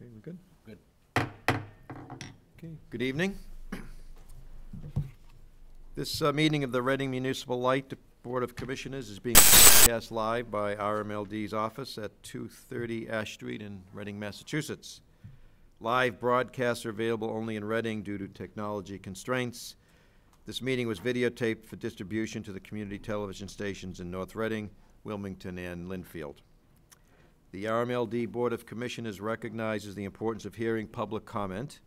Okay, we're good? Good. Okay, good evening. This uh, meeting of the Reading Municipal Light Board of Commissioners is being broadcast live by RMLD's office at 230 Ash Street in Reading, Massachusetts. Live broadcasts are available only in Reading due to technology constraints. This meeting was videotaped for distribution to the community television stations in North Reading, Wilmington, and Lynnfield. The RMLD Board of Commissioners recognizes the importance of hearing public comment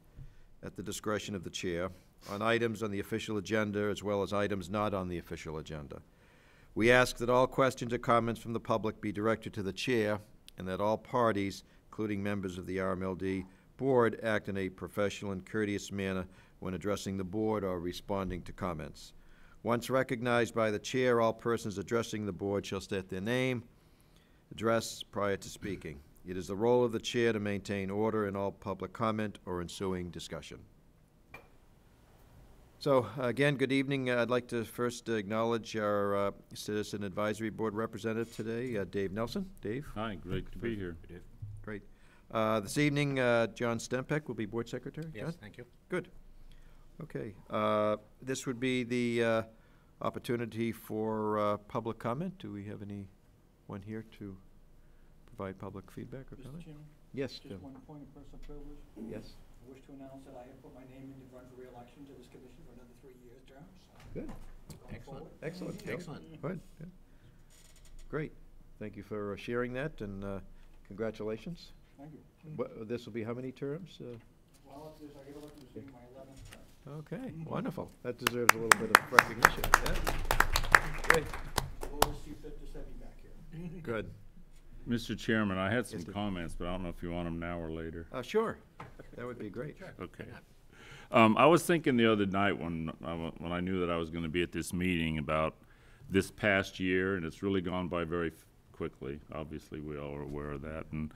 at the discretion of the chair on items on the official agenda as well as items not on the official agenda. We ask that all questions or comments from the public be directed to the chair and that all parties, including members of the RMLD Board, act in a professional and courteous manner when addressing the board or responding to comments. Once recognized by the chair, all persons addressing the board shall state their name, address prior to speaking. It is the role of the chair to maintain order in all public comment or ensuing discussion. So, again, good evening. I'd like to first acknowledge our uh, Citizen Advisory Board representative today, uh, Dave Nelson. Dave? Hi, great to be here. Great. Uh, This evening, uh, John Stempek will be Board Secretary. John? Yes, thank you. Good. Okay. uh, This would be the uh, opportunity for uh, public comment. Do we have anyone here to provide public feedback or Mr. comment? Chairman, Yes, Jim. one point of personal privilege. Yes. I wish to announce that I have put my name in to run for reelection to this commission for another three-year term, so. Good. going Excellent. forward. Excellent. Joe. Excellent. Good. good. Great. Thank you for uh, sharing that, and uh, congratulations. Thank you. What- This will be how many terms? Uh, Well, if there's, I gotta look, this being my eleventh term. Okay, wonderful. That deserves a little bit of recognition. Yeah. Great. The Lord see fit to set me back here. Good. Mr. Chairman, I had some Yes, sir. comments, but I don't know if you want them now or later. Uh, Sure. That would be great. Okay. Um, I was thinking the other night when, I wa- when I knew that I was gonna be at this meeting about this past year, and it's really gone by very f- quickly. Obviously, we all are aware of that. And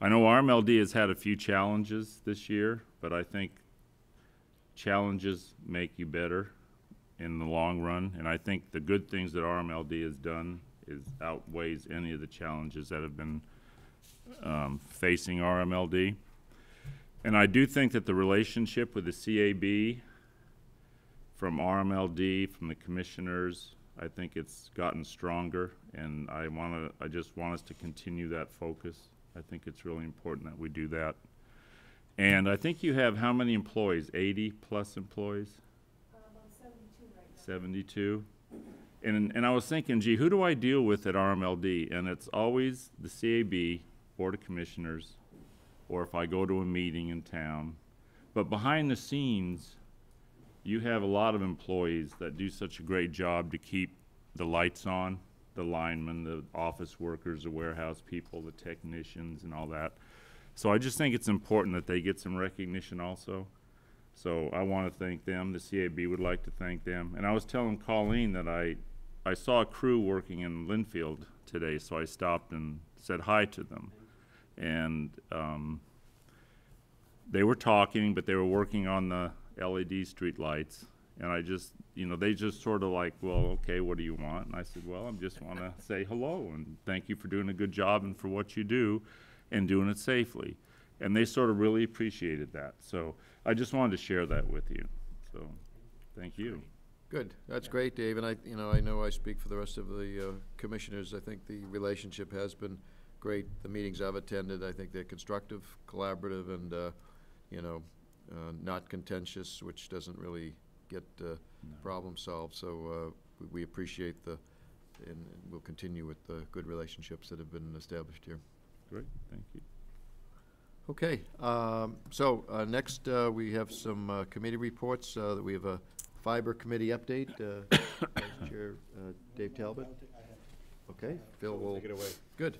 I know RMLD has had a few challenges this year, but I think challenges make you better in the long run. And I think the good things that RMLD has done is outweighs any of the challenges that have been um, facing RMLD. And I do think that the relationship with the CAB from RMLD, from the commissioners, I think it's gotten stronger, and I want to. I just want us to continue that focus. I think it's really important that we do that. And I think you have how many employees? 80 plus employees? Uh, 72 right 72. And, and I was thinking, gee, who do I deal with at RMLD? And it's always the CAB, Board of Commissioners, or if I go to a meeting in town. But behind the scenes, you have a lot of employees that do such a great job to keep the lights on, the linemen, the office workers, the warehouse people, the technicians and all that. So I just think it's important that they get some recognition also. So I want to thank them. The CAB would like to thank them. And I was telling Colleen that I, I saw a crew working in Lynnfield today, so I stopped and said hi to them. And um, they were talking, but they were working on the LED street lights. And I just, you know, they just sort of like, well, okay, what do you want? And I said, well, I just want to say hello and thank you for doing a good job and for what you do and doing it safely. And they sort of really appreciated that. So I just wanted to share that with you. So, thank you. Good. That's great, Dave. And I, you know, I know I speak for the rest of the uh, commissioners. I think the relationship has been great. The meetings I've attended, I think they're constructive, collaborative, and, uh, you know, uh, not contentious, which doesn't really get uh, problem solved. So uh, we- we appreciate the, and and we'll continue with the good relationships that have been established here. Great, thank you. Okay, um, so, uh, next, uh, we have some, uh, committee reports, uh, that we have a fiber committee update, uh, Vice Chair, uh, Dave Talbot. I'll ta- I have- Okay, Phil will. Take it away. Good,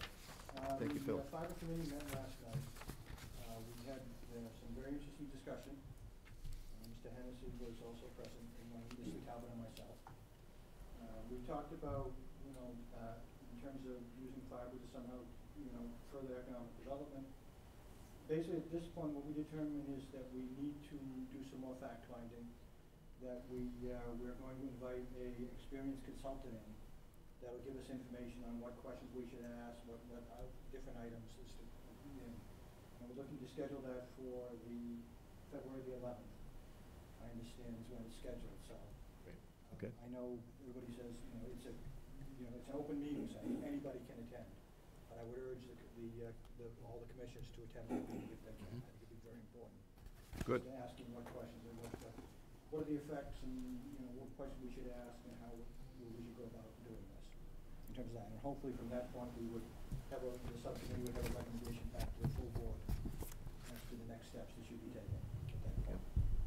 Uh, Thank you, the, Phil. uh, Fiber committee met last night. Uh, we had, uh, some very interesting discussion. Uh, Mr. Hennessy was also present, and uh, Mr. Talbot and myself. Uh, we talked about, you know, uh, in terms of using fiber to somehow, you know, further economic development. Basically, at this point, what we determined is that we need to do some more fact finding. That we, uh, we're going to invite a experienced consultant in that'll give us information on what questions we should ask, what, what, uh, different items as to, you know, And we're looking to schedule that for the February the eleventh. I understand is when it's scheduled, so. Great. uh, Okay. I know everybody says, you know, it's a, you know, it's an open meeting, so anybody can attend. But I would urge the, c- the, uh, the, all the commissioners to attend that meeting if they can. I think it'd be very important. Good. Asking what questions and what, what are the effects and, you know, what questions we should ask and how we should go about doing this. In terms of that, and hopefully from that point, we would have a, the subcommittee would have a recommendation back to the full board as to the next steps that should be taken at that point.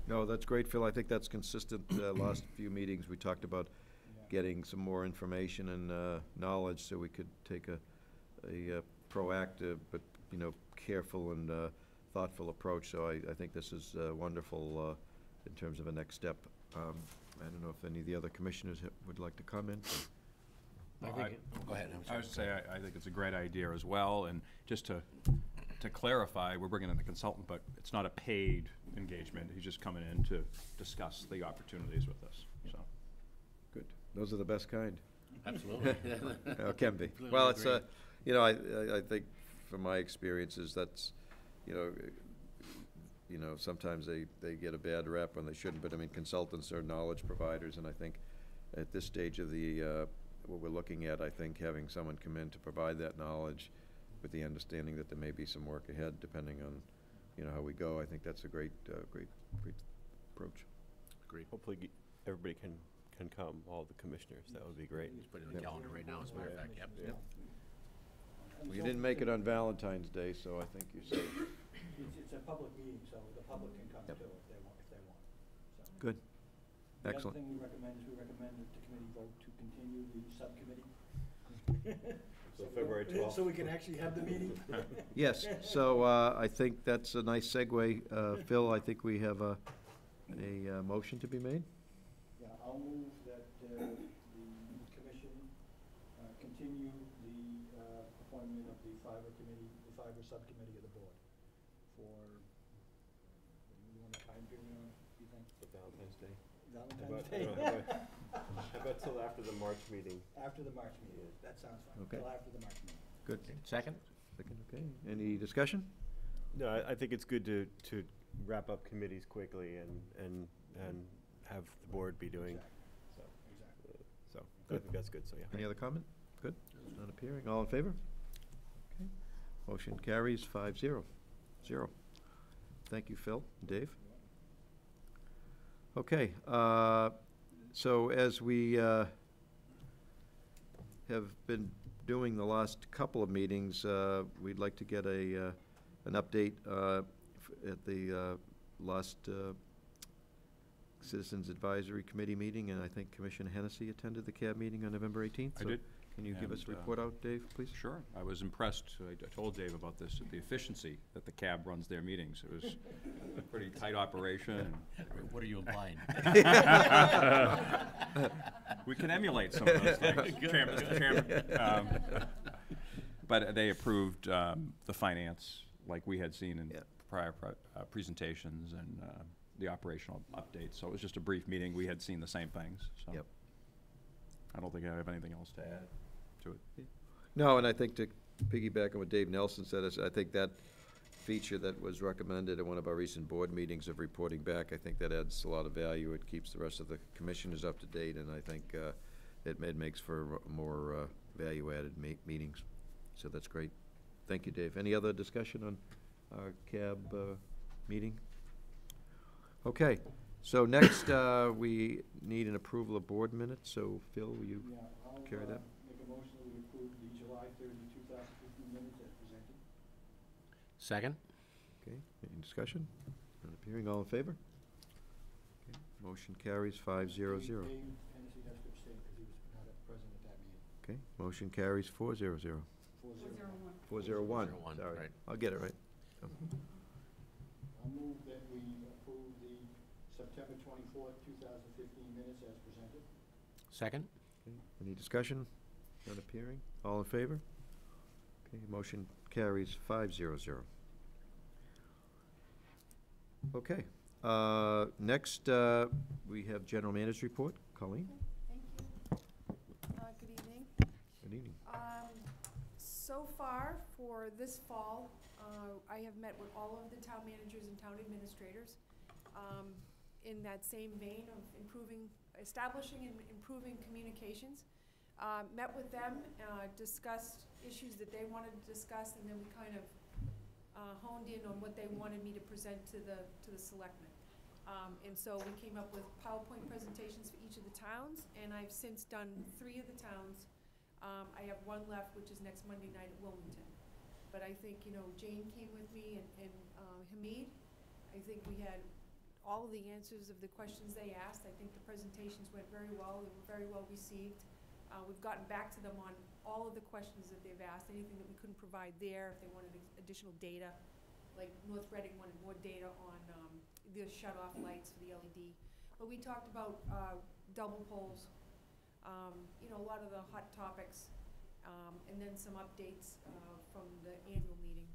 No, that's great, Phil. I think that's consistent. Uh, Last few meetings, we talked about Yeah. getting some more information and uh, knowledge so we could take a, a uh, proactive, but, you know, careful and uh, thoughtful approach. So I, I think this is uh, wonderful uh, in terms of a next step. Um, I don't know if any of the other commissioners ha- would like to comment. I think, I- it- go ahead, I'm I sorry. was to say, I, I think it's a great idea as well, and just to, to clarify, we're bringing in the consultant, but it's not a paid engagement. He's just coming in to discuss the opportunities with us, so. Good. Those are the best kind. Absolutely. Uh, Can be. Completely Well, it's, uh, agree. you know, I, I- I think from my experiences, that's, you know, uh, you know, sometimes they, they get a bad rep when they shouldn't, but I mean, consultants are knowledge providers, and I think at this stage of the, uh, what we're looking at, I think having someone come in to provide that knowledge with the understanding that there may be some work ahead, depending on, you know, how we go, I think that's a great, uh, great, great approach. Agreed. Hopefully, ge- everybody can, can come, all the commissioners, that would be great. Just put it on the Yep. calendar right now, as a matter of fact, yep. Yep. And Well, You didn't make it on Valentine's Day, so I think you're safe. It's, it's a public meeting, so the public can come Yep. too if they want, if they want, so. Good. The Excellent. other thing we recommend is we recommend that the committee vote to continue the subcommittee. So we- February 12th. So we can actually have the meeting. Yes, so uh, I think that's a nice segue. Uh, Phil, I think we have a, a uh, motion to be made? Yeah, I'll move that uh, the commission uh, continue the uh, appointment of the fiber committee, the fiber subcommittee of the board for, you want a time period on, it, you think? For Valentine's Day. How Valentine's about- Day? no, how about- How about till after the March meeting? After the March meeting, that sounds fine, Okay. till after the March meeting. Good. Second? Second, okay. Any discussion? No, I, I think it's good to, to wrap up committees quickly and, and, and have the board be doing, Exactly. Exactly. so, I Good. think that's good, so, yeah. Any other comment? Good. Not appearing. All in favor? Okay. Motion carries five zero. Zero. Thank you, Phil. Dave? Okay, uh, so as we uh, have been doing the last couple of meetings, uh, we'd like to get a, uh, an update uh, f- at the uh, last uh, Citizens Advisory Committee meeting, and I think Commissioner Hennessy attended the CAB meeting on November 18th. I so did. Can you give us a And, uh, report out, Dave, please? Sure, I was impressed, I I told Dave about this, the efficiency that the CAB runs their meetings. It was a pretty tight operation. What are you implying? We can emulate some of those things, Chairman, Mr. Chairman. Um, But they approved um, the finance, like we had seen in Yeah. prior pre- uh, presentations and uh, the operational updates. So it was just a brief meeting. We had seen the same things, so. Yep. I don't think I have anything else to add to it. No, and I think to piggyback on what Dave Nelson said, is I think that feature that was recommended at one of our recent board meetings of reporting back, I think that adds a lot of value. It keeps the rest of the commissioners up to date, and I think uh, it ma- makes for more uh, value-added meetings. So that's great. Thank you, Dave. Any other discussion on our CAB uh, meeting? Okay, so next, uh, we need an approval of board minutes, so Phil, will you? Yeah, I'll, carry that? uh, make a motion that we approve the July thirty, two thousand fifteen minutes as presented. Second? Okay, any discussion? Not appearing, all in favor? Okay, Motion carries five zero Dave- zero. Dave Hennessy has to abstain because he was not at- present at that meeting. Okay, motion carries four zero zero. Four Four zero. zero one. Four zero one, Zero one, sorry. right. I'll get it right. I'll move that we approve the September twenty-fourth, two thousand fifteen minutes as presented. Second? Okay, Any discussion? Not appearing, all in favor? Okay, motion carries five zero zero. Okay, uh, next, uh, we have general manager's report. Colleen, Thank you. Uh, good evening. good evening. Um, so far, for this fall, uh, I have met with all of the town managers and town administrators, um, in that same vein of improving, establishing and improving communications. Uh, Met with them, uh, discussed issues that they wanted to discuss, and then we kind of uh, honed in on what they wanted me to present to the, to the selectmen. Um, And so we came up with PowerPoint presentations for each of the towns, and I've since done three of the towns. Um, I have one left, which is next Monday night at Wilmington. But I think, you know, Jane came with me and, and uh, Hamid. I think we had all of the answers of the questions they asked. I think the presentations went very well, they were very well received. Uh, we've gotten back to them on all of the questions that they've asked, anything that we couldn't provide there, if they wanted additional data. Like North Reading wanted more data on, um, the shut-off lights for the LED. But we talked about, uh, double poles, um, you know, a lot of the hot topics, um, and then some updates, uh, from the annual meeting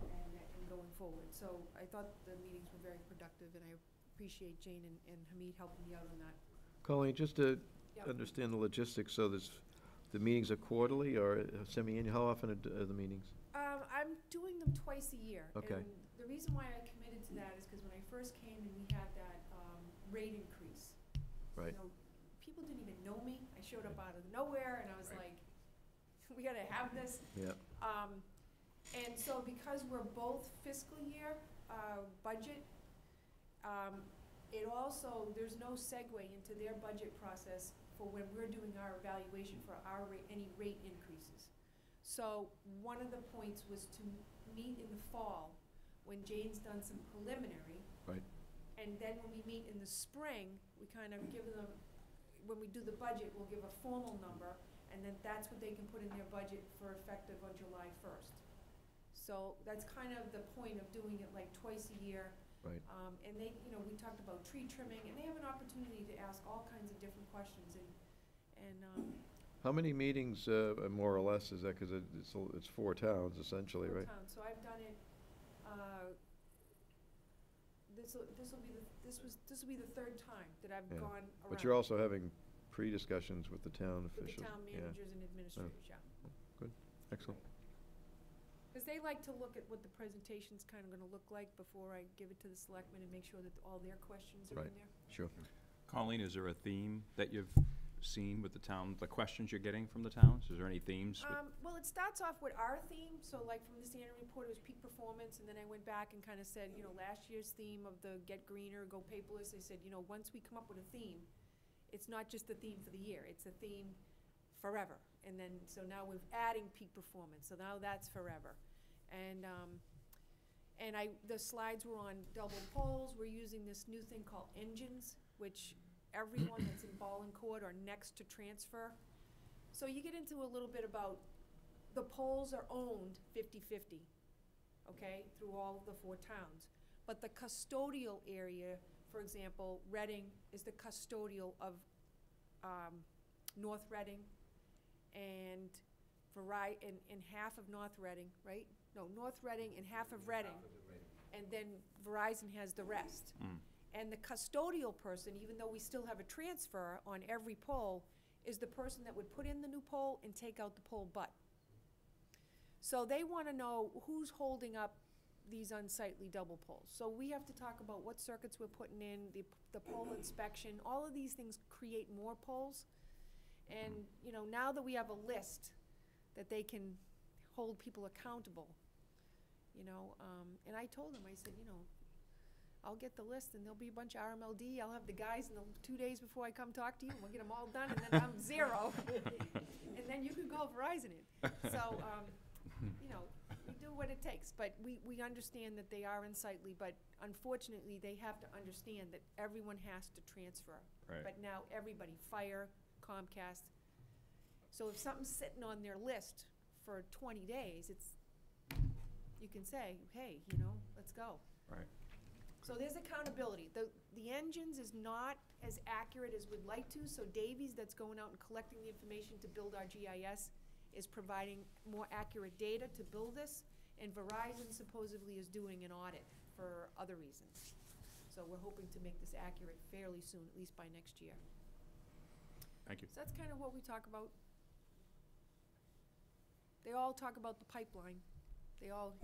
and, and going forward. So I thought the meetings were very productive, and I appreciate Jane and, and Hamid helping me out on that. Colleen, just to Yep. understand the logistics, so there's, the meetings are quarterly or semi-annual, how often are d- are the meetings? Um, I'm doing them twice a year. Okay. And the reason why I committed to that is because when I first came and we had that, um, rate increase. you Right. know, People didn't even know me. I showed up out of nowhere and I was Right. like, we gotta have this. Yeah, Um, and so because we're both fiscal year, uh, budget, um, it also, there's no segue into their budget process for when we're doing our evaluation for our rate, any rate increases. So one of the points was to meet in the fall, when Jane's done some preliminary. Right. And then when we meet in the spring, we kind of give them, when we do the budget, we'll give a formal number, and then that's what they can put in their budget for effective on July first. So that's kind of the point of doing it like twice a year. right. Um, and they, you know, we talked about tree trimming, and they have an opportunity to ask all kinds of different questions, and, and, um, How many meetings, uh, more or less, is that, because it's, it's four towns essentially, full right? town. So I've done it, uh, this'll, this'll be the, this was, this'll be the third time that I've Yeah. gone around. But you're also having pre-discussions with the town With the officials? town Yeah, managers and administrators, yeah. Good, excellent. Because they like to look at what the presentation's kind of gonna look like before I give it to the selectmen and make sure that all their questions are in Right. there. Sure. Colleen, is there a theme that you've seen with the town, the questions you're getting from the towns? Is there any themes? with- Um, well, it starts off with our theme, so like from this annual report, it was peak performance, and then I went back and kind of said, you know, last year's theme of the get greener, go paperless, I said, you know, once we come up with a theme, it's not just the theme for the year, it's a theme forever. And then, so now we're adding peak performance, so now that's forever. And, um, and I, the slides were on double poles, we're using this new thing called NJUNS, which everyone that's in ball and court are next to transfer. So you get into a little bit about, the poles are owned 50-50, okay, through all of the four towns. But the custodial area, for example, Reading is the custodial of, um, North Reading and and, and half of North Reading, right? No, North Reading and half of Reading. And then Verizon has the rest. Mm. And the custodial person, even though we still have a transfer on every pole, is the person that would put in the new pole and take out the pole butt. So they wanna know who's holding up these unsightly double poles. So we have to talk about what circuits we're putting in, the, the pole inspection, all of these things create more poles. And, you know, now that we have a list that they can hold people accountable, you know, um, and I told them, I said, you know, I'll get the list and there'll be a bunch of RMLD, I'll have the guys in the two days before I come talk to you, and we'll get them all done, and then I'm zero. And then you can call Verizon in. So, um, you know, we do what it takes, but we, we understand that they are unsightly, but unfortunately, they have to understand that everyone has to transfer. Right. But now, everybody, fire, Comcast. So if something's sitting on their list for twenty days, it's, you can say, hey, you know, let's go. Right. So there's accountability. The, the NJUNS is not as accurate as we'd like to, so Davies, that's going out and collecting the information to build our GIS, is providing more accurate data to build this, and Verizon supposedly is doing an audit for other reasons. So we're hoping to make this accurate fairly soon, at least by next year. Thank you. So that's kind of what we talk about. they all talk about the pipeline. They all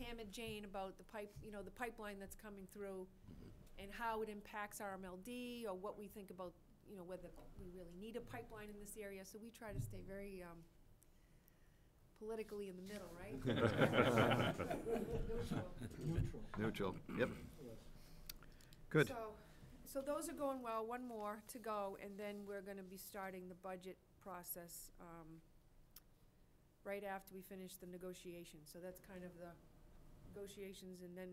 hammer Jane about the pipe, you know, the pipeline that's coming through and how it impacts RMLD or what we think about, you know, whether we really need a pipeline in this area. So we try to stay very, um, politically in the middle, right? Neutral. Neutral, Neutral, yep, good. So, so those are going well, one more to go, and then we're gonna be starting the budget process, um, right after we finish the negotiations, so that's kind of the negotiations and then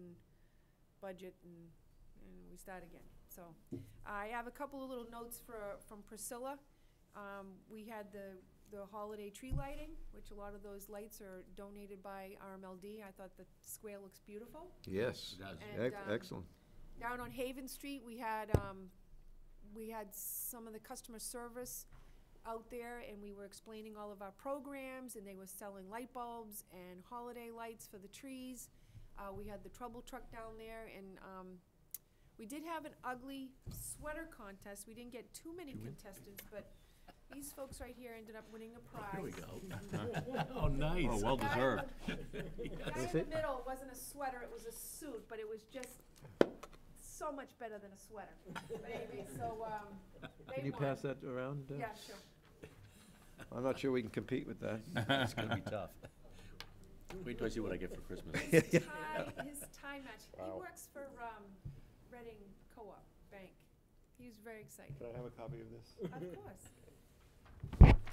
budget and, and we start again, so. I have a couple of little notes for, from Priscilla. Um, we had the, the holiday tree lighting, which a lot of those lights are donated by RMLD. I thought the square looks beautiful. Yes, It does. And, Ec- um, excellent. Down on Haven Street, we had, um, we had some of the customer service out there, and we were explaining all of our programs, and they were selling light bulbs and holiday lights for the trees. Uh, we had the trouble truck down there, and, um, we did have an ugly sweater contest. We didn't get too many contestants, but these folks right here ended up winning a prize. Here we go. Oh, nice. Oh, well The guy in deserved. the- The guy in the middle wasn't a sweater, it was a suit, but it was just so much better than a sweater. But anyway, so, um, they Can you won. pass that around? uh? Yeah, sure. I'm not sure we can compete with that. It's gonna be tough. Wait till I see what I get for Christmas. His tie, his tie match, he Wow. works for, um, Reading Co-op Bank. He was very excited. Can I have a copy of this? Of course.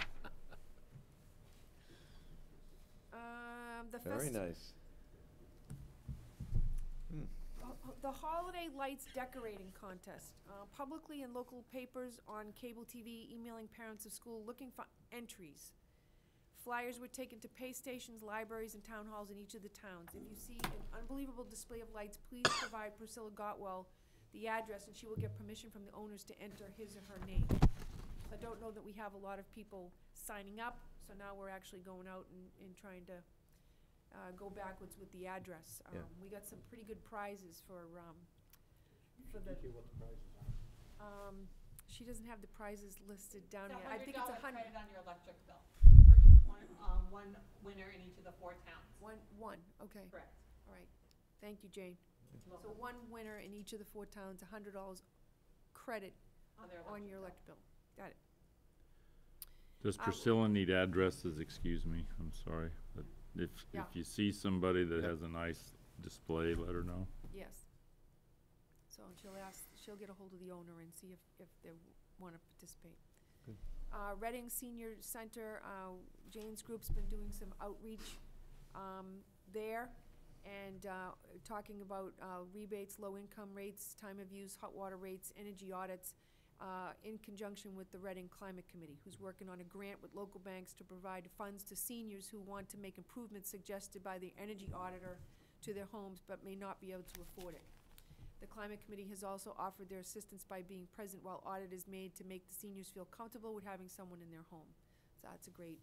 Um, the Very nice. The holiday lights decorating contest, uh, publicly in local papers, on cable TV, emailing parents of school looking for entries. Flyers were taken to pay stations, libraries, and town halls in each of the towns. If you see an unbelievable display of lights, please provide Priscilla Gottwalt the address, and she will get permission from the owners to enter his or her name. I don't know that we have a lot of people signing up, so now we're actually going out and, and trying to, uh, go backwards with the address. Yeah. Um, we got some pretty good prizes for, um, for the, Detail what the prizes are. um, she doesn't have the prizes listed down yet. here. a I hundred think it's a hundred, credit on your electric bill for each one, um, one winner in each of the four towns. one, one, okay, Correct. all right. Thank you, Jane. So one winner in each of the four towns, a hundred dollars credit On their on your electric bill. Got it. Does Uh, Priscilla need addresses? Excuse me, I'm sorry. But if, Yeah. if you see somebody that Yeah. has a nice display, let her know. Yes. So she'll ask, she'll get a hold of the owner and see if, if they wanna participate. Good. Uh, Reading Senior Center, uh, Jane's group's been doing some outreach, um, there and, uh, talking about, uh, rebates, low income rates, time of use, hot water rates, energy audits, uh, in conjunction with the Reading Climate Committee, who's working on a grant with local banks to provide funds to seniors who want to make improvements suggested by the energy auditor to their homes but may not be able to afford it. The Climate Committee has also offered their assistance by being present while audit is made to make the seniors feel comfortable with having someone in their home. So that's a great,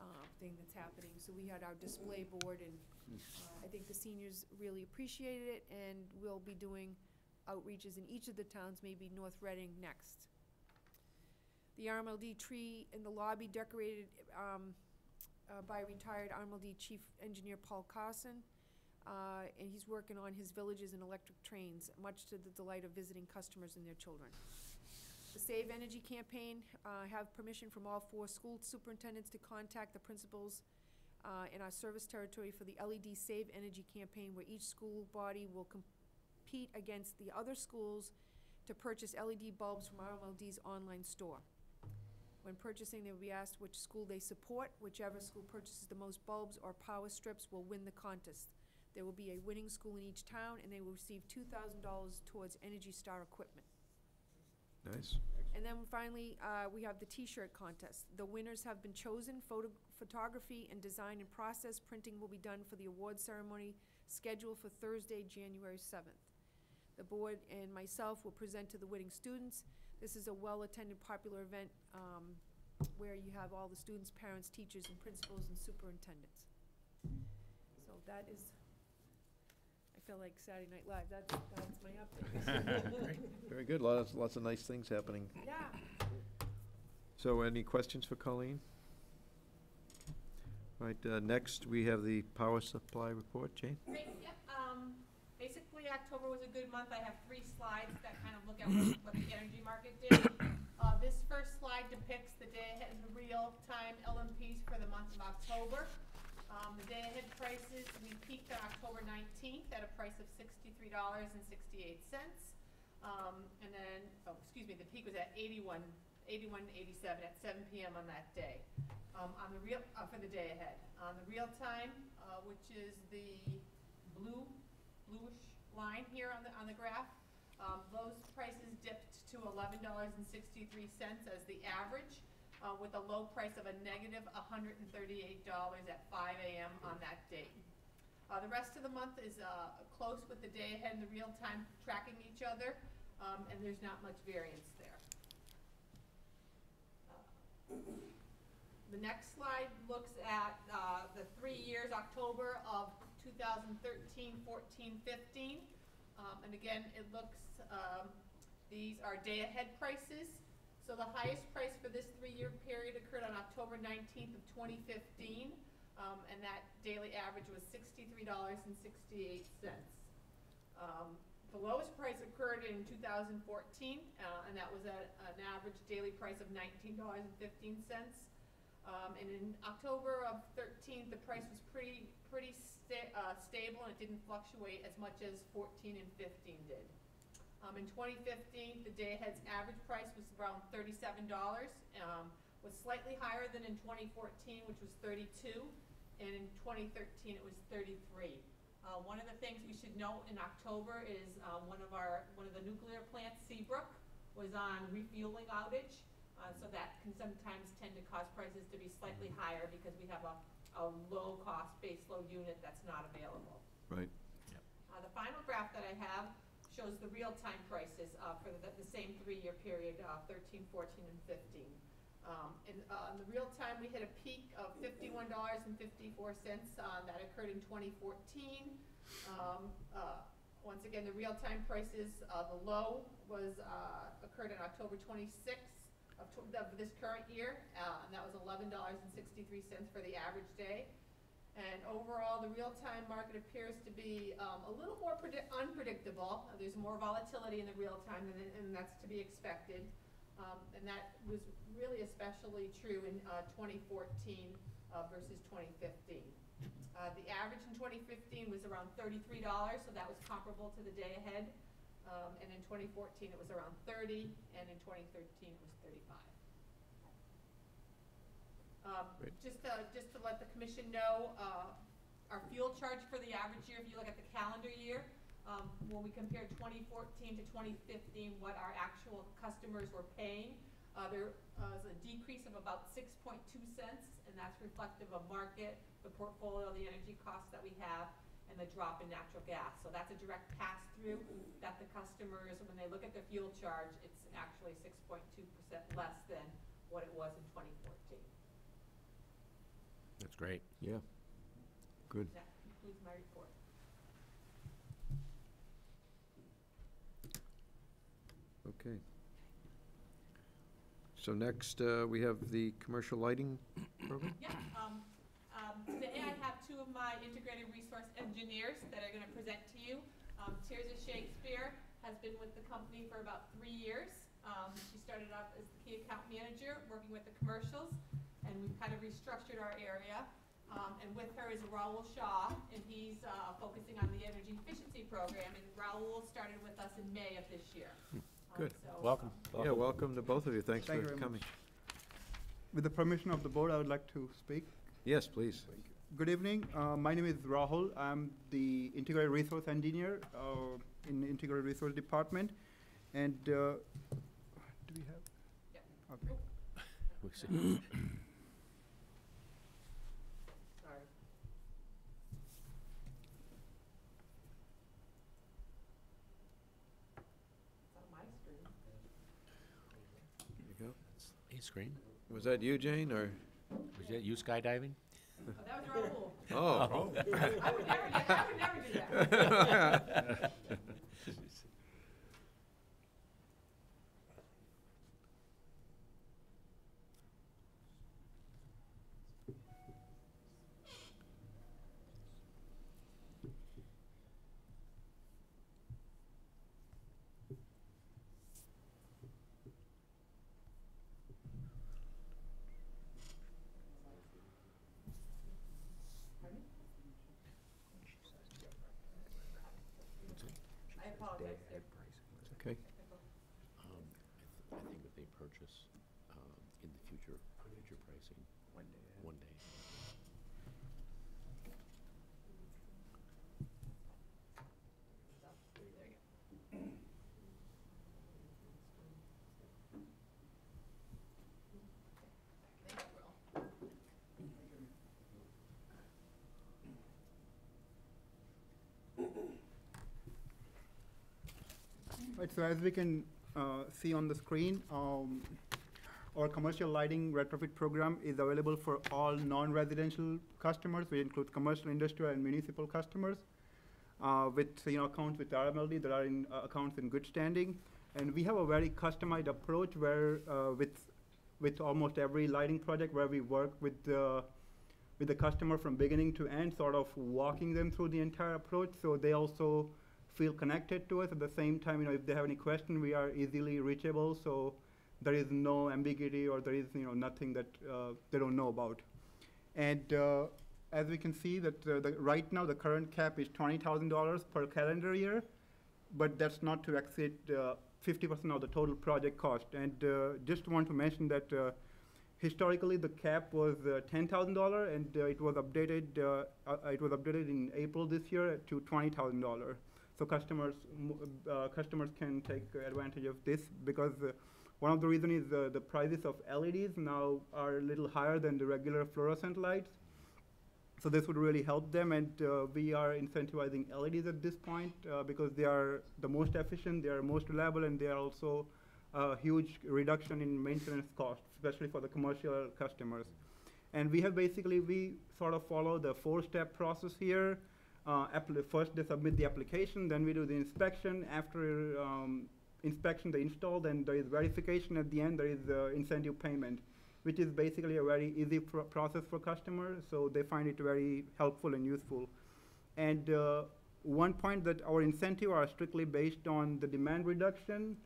uh, thing that's happening. So we had our display board and, uh, I think the seniors really appreciated it and we'll be doing outreaches in each of the towns, maybe North Reading next. The RMLD tree in the lobby decorated, um, uh, by retired RMLD Chief Engineer Paul Carson. Uh, and he's working on his villages and electric trains, much to the delight of visiting customers and their children. The Save Energy campaign, uh, have permission from all four school superintendents to contact the principals, uh, in our service territory for the LED Save Energy campaign, where each school body will compete against the other schools to purchase LED bulbs from RMLD's online store. When purchasing, they will be asked which school they support. Whichever school purchases the most bulbs or power strips will win the contest. There will be a winning school in each town, and they will receive two thousand dollars towards Energy Star equipment. Nice. And then finally, uh, we have the T-shirt contest. The winners have been chosen. Photo, photography and design and process printing will be done for the award ceremony scheduled for Thursday, January seventh. The board and myself will present to the winning students. This is a well-attended, popular event, um, where you have all the students, parents, teachers, and principals and superintendents. So that is, I feel like Saturday Night Live. That's, that's my update. Very good, lots, lots of nice things happening. Yeah. So any questions for Colleen? All right, uh, next, we have the power supply report. Jane? Great, yep, basically, October was a good month, I have three slides that kind of look at what, the energy market did. Uh, this first slide depicts the day ahead, the real-time LMPs for the month of October. Um, the day-ahead prices, we peaked on October nineteenth at a price of sixty-three dollars and sixty-eight cents. Um, and then, oh, excuse me, the peak was at eighty-one, eighty-one eighty-seven at seven PM on that day. Um, on the real, uh, for the day ahead. On the real time, uh, which is the blue, bluish line here on the, on the graph, um, those prices dipped to eleven dollars and sixty-three cents as the average, uh, with a low price of a negative negative hundred and thirty-eight dollars at five AM on that date. Uh, the rest of the month is, uh, close with the day ahead and the real time tracking each other, um, and there's not much variance there. The next slide looks at uh, the three years, October of 2013, 14, 15. Um, And again, it looks, um, these are day-ahead prices. So the highest price for this three-year period occurred on October 19th of 2015, um, and that daily average was $63.68. Um, The lowest price occurred in 2014, uh, and that was at an average daily price of $19.15. Um, and in October of thirteen, the price was pretty, pretty sta- uh, stable and it didn't fluctuate as much as fourteen and fifteen did. Um, in twenty fifteen, the day ahead's average price was around thirty-seven dollars, um, was slightly higher than in twenty fourteen, which was thirty-two, and in twenty thirteen, it was thirty-three. Uh, one of the things we should note in October is, uh, one of our, one of the nuclear plants, Seabrook, was on refueling outage. Uh, so that can sometimes tend to cause prices to be slightly higher because we have a, a low-cost baseload unit that's not available. Right. Uh, the final graph that I have shows the real-time prices, uh, for the, the same three-year period, uh, thirteen, fourteen, and fifteen. Um, in, uh, the real time, we hit a peak of fifty-one dollars and fifty-four cents, uh, that occurred in twenty fourteen. Um, uh, once again, the real-time prices, uh, the low was, uh, occurred on October twenty-sixth of, this current year, uh, and that was eleven dollars and sixty-three cents for the average day. And overall, the real-time market appears to be, um, a little more unpredictable. There's more volatility in the real time, and, and that's to be expected. Um, and that was really especially true in, uh, twenty fourteen, uh, versus twenty fifteen. Uh, the average in twenty fifteen was around thirty-three dollars, so that was comparable to the day ahead. Um, and in twenty fourteen, it was around thirty, and in twenty thirteen, it was thirty-five. Um, just to, just to let the commission know, uh, our fuel charge for the average year, if you look at the calendar year, um, when we compared twenty fourteen to twenty fifteen, what our actual customers were paying, uh, there, uh, was a decrease of about six point two cents, and that's reflective of market, the portfolio, the energy costs that we have, and the drop in natural gas. So that's a direct pass-through that the customers, when they look at their fuel charge, it's actually six point two percent less than what it was in twenty fourteen. That's great. Yeah. Good. That concludes my report. Okay. So next, uh, we have the commercial lighting program? Yeah, um, um, today I have two of my integrated resource engineers that are gonna present to you. Um, Tirza Shakespeare has been with the company for about three years. Um, she started off as the key account manager, working with the commercials, and we've kind of restructured our area. Um, and with her is Raul Shaw, and he's, uh, focusing on the energy efficiency program, and Raul started with us in May of this year. Um, Good. so, Welcome. Yeah, welcome to both of you. Thanks Thank for very coming. With the permission of the board, I would like to speak. Yes, please. Good evening. Uh, My name is Rahul. I'm the Integrated Resource Engineer uh, in the Integrated Resource Department. And uh, do we have? Yeah. Okay. We'll see- Sorry. It's on my screen. There you go. Hey, screen. Was that you, Jane, or? Was that you skydiving? Oh, that was Raul. Oh. I would never, I would never do that. so as we can uh, see on the screen, um, our commercial lighting retrofit program is available for all non-residential customers, which includes commercial, industrial, and municipal customers, uh, with, you know, accounts with RMLD that are in, uh, accounts in good standing. And we have a very customized approach where, uh, with, with almost every lighting project where we work with the, with the customer from beginning to end, sort of walking them through the entire approach, so they also feel connected to us. At the same time, you know, if they have any question, we are easily reachable, so there is no ambiguity or there is, you know, nothing that uh, they don't know about. And uh, as we can see that uh, right now, the current cap is twenty thousand dollars per calendar year, but that's not to exceed uh, fifty percent of the total project cost. And uh, just want to mention that uh, historically, the cap was ten thousand dollar, and it was updated. It was updated in April this year to twenty thousand dollar. So customers, uh, customers can take advantage of this because uh, one of the reasons is uh, the prices of LEDs now are a little higher than the regular fluorescent lights. So this would really help them, and uh, we are incentivizing LEDs at this point uh, because they are the most efficient, they are most reliable, and they are also a huge reduction in maintenance costs, especially for the commercial customers. And we have basically, we sort of follow the four-step process here. Uh, first, they submit the application, then we do the inspection. After um, inspection, they install, then there is verification. At the end, there is incentive payment, which is basically a very easy pro- process for customers, so they find it very helpful and useful. And uh, one point that our incentive are strictly based on the demand reduction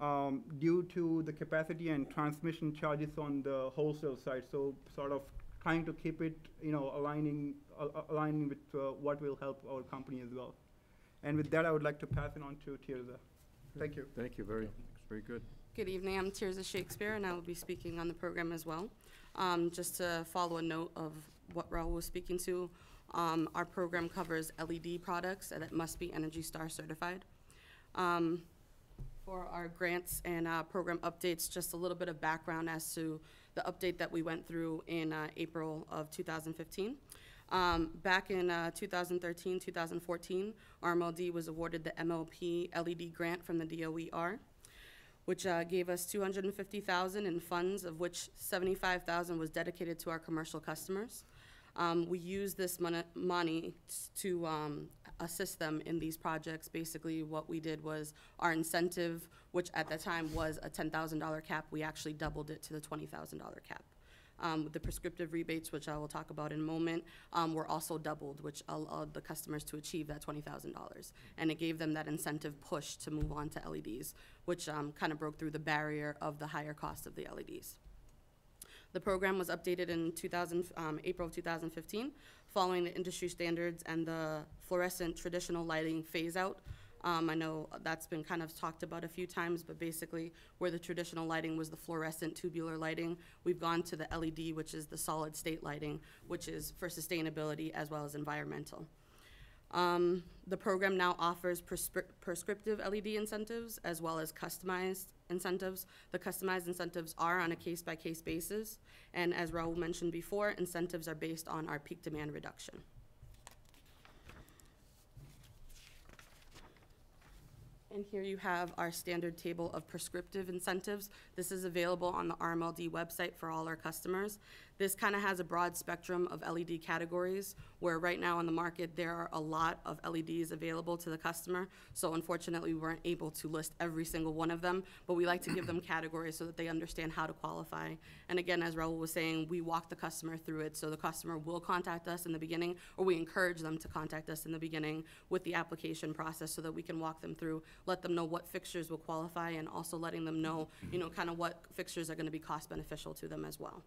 um, due to the capacity and transmission charges on the wholesale side. So sort of trying to keep it, you know, aligning, al- al- aligning with uh, what will help our company as well. And with that, I would like to pass it on to Tirza. Thank you. Thank you, very, very good. Good evening, I'm Tirza Shakespeare, and I will be speaking on the program as well. Um, Just to follow a note of what Raul was speaking to, um, our program covers LED products that must be Energy Star certified. Um, For our grants and uh, program updates, just a little bit of background as to the update that we went through in uh, April of 2015. Um, Back in uh, 2013, 2014, RMLD was awarded the MLP LED grant from the DOER which uh, gave us 250,000 in funds, of which 75,000 was dedicated to our commercial customers. Um, we used this mon- money to um, assist them in these projects. Basically, what we did was our incentive, which at the time was a $10,000 cap, we actually doubled it to the $20,000 cap. Um, the prescriptive rebates, which I will talk about in a moment, um, were also doubled, which allowed the customers to achieve that twenty thousand dollars. And it gave them that incentive push to move on to LEDs, which, um, kind of broke through the barrier of the higher cost of the LEDs. The program was updated in 2000, um, April of 2015, following the industry standards and the fluorescent traditional lighting phase-out. Um, I know that's been kind of talked about a few times, but basically, where the traditional lighting was the fluorescent tubular lighting, we've gone to the LED, which is the solid-state lighting, which is for sustainability as well as environmental. Um, the program now offers prescrip- prescriptive LED incentives as well as customized incentives. The customized incentives are on a case-by-case basis, and as Raul mentioned before, incentives are based on our peak demand reduction. And here you have our standard table of prescriptive incentives. This is available on the RMLD website for all our customers. This kind of has a broad spectrum of LED categories, where right now on the market, there are a lot of LEDs available to the customer. So unfortunately, we weren't able to list every single one of them, but we like to give them categories so that they understand how to qualify. And again, as Raul was saying, we walk the customer through it, so the customer will contact us in the beginning, or we encourage them to contact us in the beginning with the application process so that we can walk them through, let them know what fixtures will qualify, and also letting them know, you know, kind of what fixtures are gonna be cost beneficial to them as well.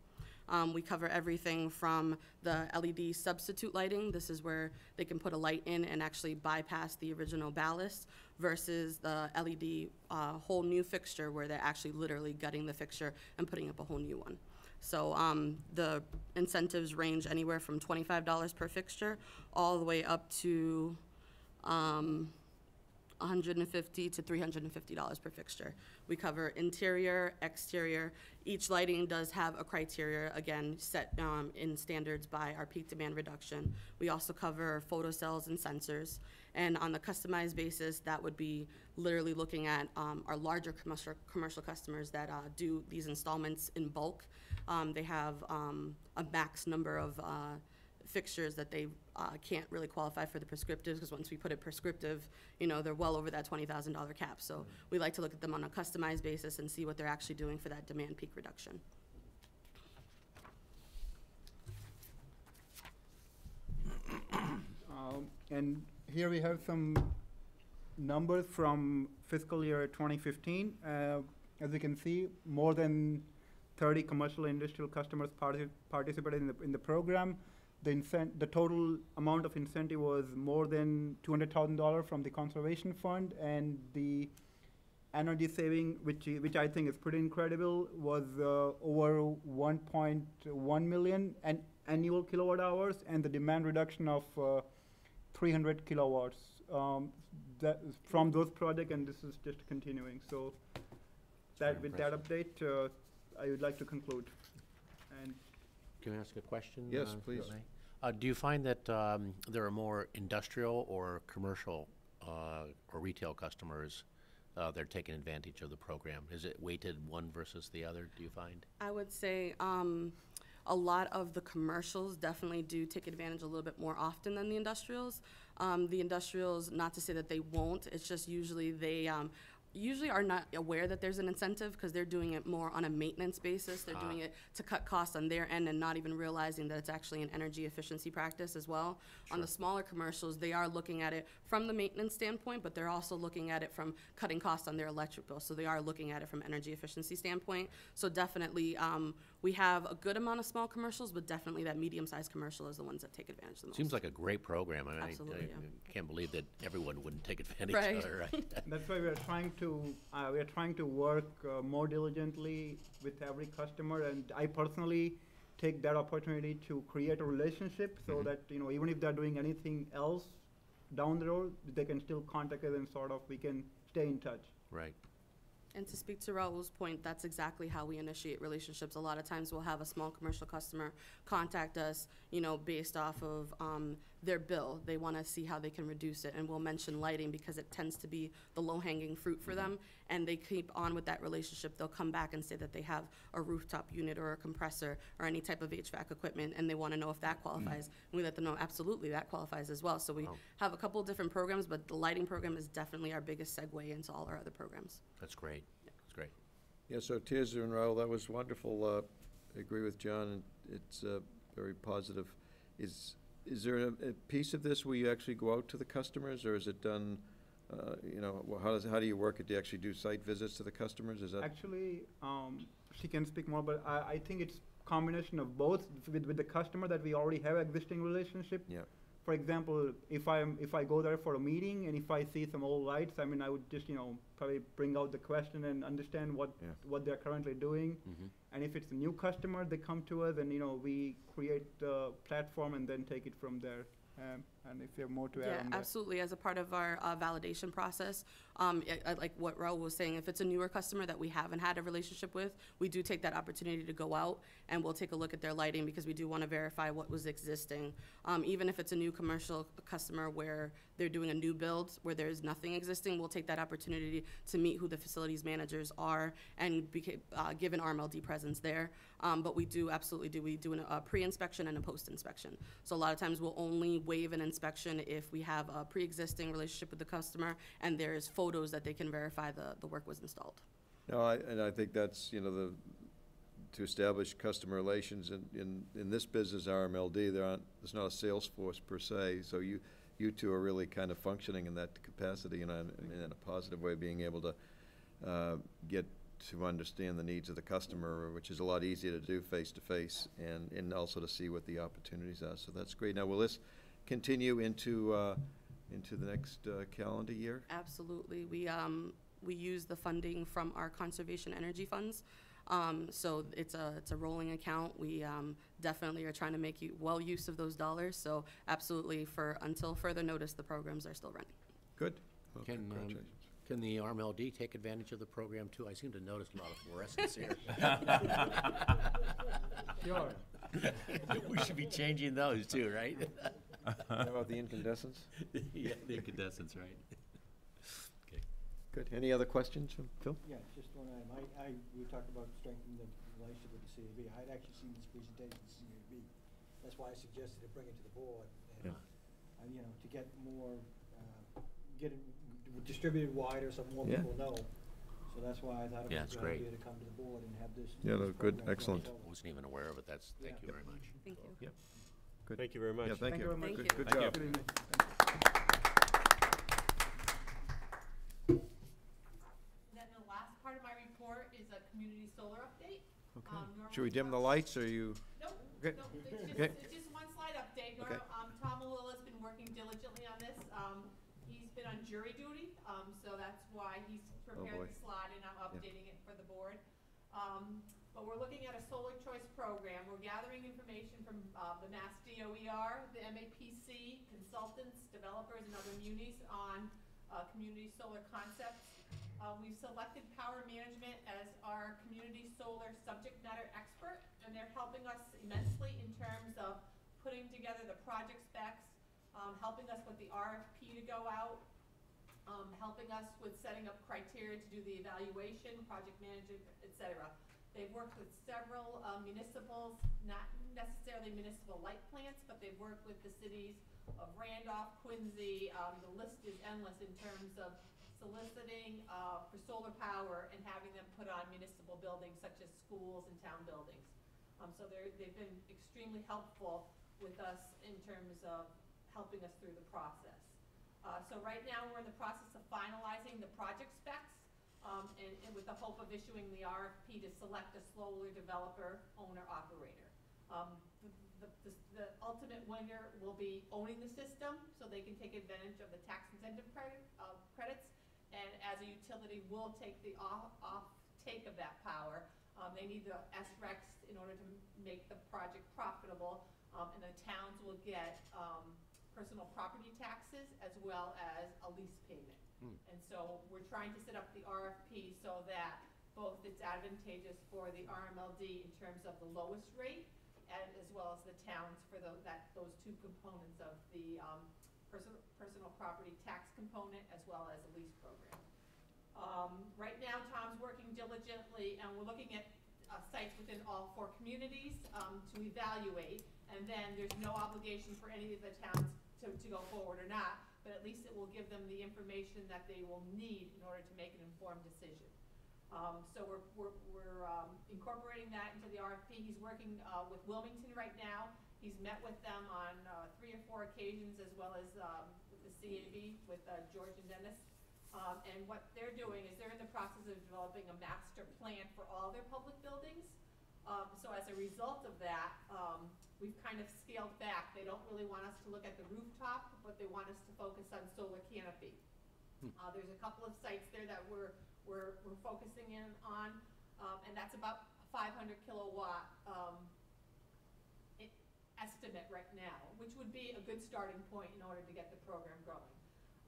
Um, we cover everything from the LED substitute lighting, this is where they can put a light in and actually bypass the original ballast, versus the LED, uh, whole new fixture, where they're actually literally gutting the fixture and putting up a whole new one. So, um, the incentives range anywhere from twenty-five dollars per fixture, all the way up to, um, 150 to 350 dollars per fixture. We cover interior, exterior. Each lighting does have a criteria, again, set um, in standards by our peak demand reduction. We also cover photocells and sensors. And on the customized basis, that would be literally looking at um, our larger commercial, commercial customers that uh, do these installments in bulk. Um, They have um, a max number of uh, fixtures that they uh, can't really qualify for the prescriptives, because once we put it prescriptive, you know, they're well over that twenty thousand dollar cap. So we like to look at them on a customized basis and see what they're actually doing for that demand peak reduction. Um, And here we have some numbers from fiscal year 2015. Uh, As you can see, more than 30 commercial and industrial customers parti- participated in the, in the program. The incent, the total amount of incentive was more than $200,000 from the conservation fund, and the energy saving, which, i- which I think is pretty incredible, was uh, over 1.1 million an annual kilowatt hours, and the demand reduction of uh, 300 kilowatts um, from those projects, and this is just continuing. So that, with that update, uh, I would like to conclude. And Can I ask a question? Yes, uh, please. Uh, do you find that, um, there are more industrial or commercial, uh, or retail customers, uh, that are taking advantage of the program? Is it weighted one versus the other, do you find? I would say um, a lot of the commercials definitely do take advantage a little bit more often than the industrials. Um, the industrials, not to say that they won't, it's just usually they um, usually are not aware that there's an incentive because they're doing it more on a maintenance basis. They're doing it to cut costs on their end and not even realizing that it's actually an energy efficiency practice as well. On the smaller commercials, they are looking at it from the maintenance standpoint, but they're also looking at it from cutting costs on their electric bill. So they are looking at it from energy efficiency standpoint. So definitely, um, we have a good amount of small commercials, but definitely that medium-sized commercial is the ones that take advantage of the most. Seems like a great program. I mean, I- Absolutely, I yeah. can't believe that everyone wouldn't take advantage Right. of it, right? that's why we are trying to, uh, we are trying to work uh, more diligently with every customer. And I personally take that opportunity to create a relationship so that, you know, even if they're doing anything else down the road, they can still contact us and sort of, we can stay in touch. Right. And to speak to Raul's point, that's exactly how we initiate relationships. A lot of times we'll have a small commercial customer contact us, you know, based off of um, their bill. They want to see how they can reduce it, and we'll mention lighting because it tends to be the low-hanging fruit for them. And they keep on with that relationship. They'll come back and say that they have a rooftop unit or a compressor or any type of HVAC equipment, and they want to know if that qualifies. And we let them know, absolutely, that qualifies as well. So we Wow. have a couple of different programs, but the lighting program is definitely our biggest segue into all our other programs. That's great. That's great. Yeah, so Tirzah and Raul, that was wonderful. Uh, I agree with John, and it's uh, very positive. Is, is there a, a piece of this where you actually go out to the customers, or is it done, uh, you know, wh- how does, how do you work it? Do you actually do site visits to the customers? Is that? Actually, um, she can speak more, but I, I think it's combination of both with, with the customer that we already have existing relationship. Yeah. For example, if I'm, if I go there for a meeting and if I see some old lights, I mean, I would just, you know, probably bring out the question and understand what, Yeah. what they're currently doing. Mhm. And if it's a new customer, they come to us and, you know, we create the platform and then take it from there. Um, and if you have more to add Yeah, on that. absolutely. As a part of our uh, validation process, um, I- I like what Raul was saying, if it's a newer customer that we haven't had a relationship with, we do take that opportunity to go out and we'll take a look at their lighting because we do want to verify what was existing. Um, Even if it's a new commercial customer where they're doing a new build, where there's nothing existing, we'll take that opportunity to meet who the facilities managers are and beca- uh, give an RMLD presence there. Um, But we do, absolutely do, we do an- a pre-inspection and a post-inspection. So a lot of times we'll only waive an inspection if we have a pre-existing relationship with the customer and there's photos that they can verify the, the work was installed. No, I, and I think that's, you know, the, to establish customer relations in, in, in this business, RMLD, there aren't, there's not a sales force per se, so you, you two are really kind of functioning in that capacity, know, in, a positive way, being able to, uh, get to understand the needs of the customer, which is a lot easier to do face-to-face, and, and also to see what the opportunities are, so that's great. Now, will this continue into, uh, into the next, uh, calendar year? Absolutely. We, um, we use the funding from our conservation energy funds. Um, so it's a, it's a rolling account. We, um, definitely are trying to make you, well use of those dollars. So absolutely for, until further notice, the programs are still running. Good, Well, Can, um, congratulations. Can the RMLD take advantage of the program too? I seem to notice a lot of fluorescence here. Sure. We should be changing those too, right? How about the incandescents? Yeah, the incandescents, right? Okay. Good. Any other questions from Phil? Yeah, just one item. I, I, we talked about strengthening the relationship with the CAB. I'd actually seen this presentation at CAB. That's why I suggested to bring it to the board. and, Yeah. uh, You know, to get more, uh, get it distributed wider so more Yeah. people know. So that's why I thought it Yeah, was it's a good great. idea to come to the board and have this. Yeah, this no, good, program going excellent. forward. Wasn't even aware of it. That's, thank you Yeah. very much. Thank you. Yep. Good. Thank you very much. Yeah, thank you. very much. Thank Good- you. Good job. Good evening. Then the last part of my report is a community solar update. Okay. Um, Should we dim the Tom- lights, or you? Nope, Okay. nope, it's just, Okay. it's just one slide update. Okay. Nor- Um, Tom Malillas been working diligently on this. Um, he's been on jury duty, um, so that's why he's boy. prepared the slide and I'm updating it for the board. Um, but we're looking at a solar choice program. We're gathering information from, uh, the Mass DOER, the MAPC, consultants, developers, and other munis on, uh, community solar concepts. Uh, we've selected Power Management as our community solar subject matter expert, and they're helping us immensely in terms of putting together the project specs, um, helping us with the RFP to go out, um, helping us with setting up criteria to do the evaluation, project management, et cetera. They've worked with several uh, municipals, not necessarily municipal light plants, but they've worked with the cities of Randolph, Quincy. Um, the list is endless in terms of soliciting uh, for solar power and having them put on municipal buildings such as schools and town buildings. Um, so they've been extremely helpful with us in terms of helping us through the process. Uh, so right now, we're in the process of finalizing the project specs, um, and, and with the hope of issuing the RFP to select a solar developer, owner, operator. Um, the, the, the- ultimate winner will be owning the system, so they can take advantage of the tax incentive credit, uh, credits, and as a utility, will take the off, off take of that power. Um, they need the SRECs in order to make the project profitable, um, and the towns will get, um, personal property taxes as well as a lease payment. And so we're trying to set up the RFP so that both it's advantageous for the RMLD in terms of the lowest rate and as well as the towns for the, that, those two components of the, um, personal, personal property tax component as well as a lease program. Um, right now, Tom's working diligently, and we're looking at, uh, sites within all four communities, um, to evaluate. And then there's no obligation for any of the towns to, to go forward or not, but at least it will give them the information that they will need in order to make an informed decision. Um, so we're, we're, we're, um, incorporating that into the RFP. He's working, uh, with Wilmington right now. He's met with them on, uh, three or four occasions as well as, um, with the CAB, with, uh, George and Dennis. Um, and what they're doing is they're in the process of developing a master plan for all their public buildings. Um, so as a result of that, um, we've kind of scaled back. They don't really want us to look at the rooftop, but they want us to focus on solar canopy. Uh, there's a couple of sites there that we're, we're, we're focusing in on, um, and that's about five hundred kilowatt, um, estimate right now, which would be a good starting point in order to get the program going.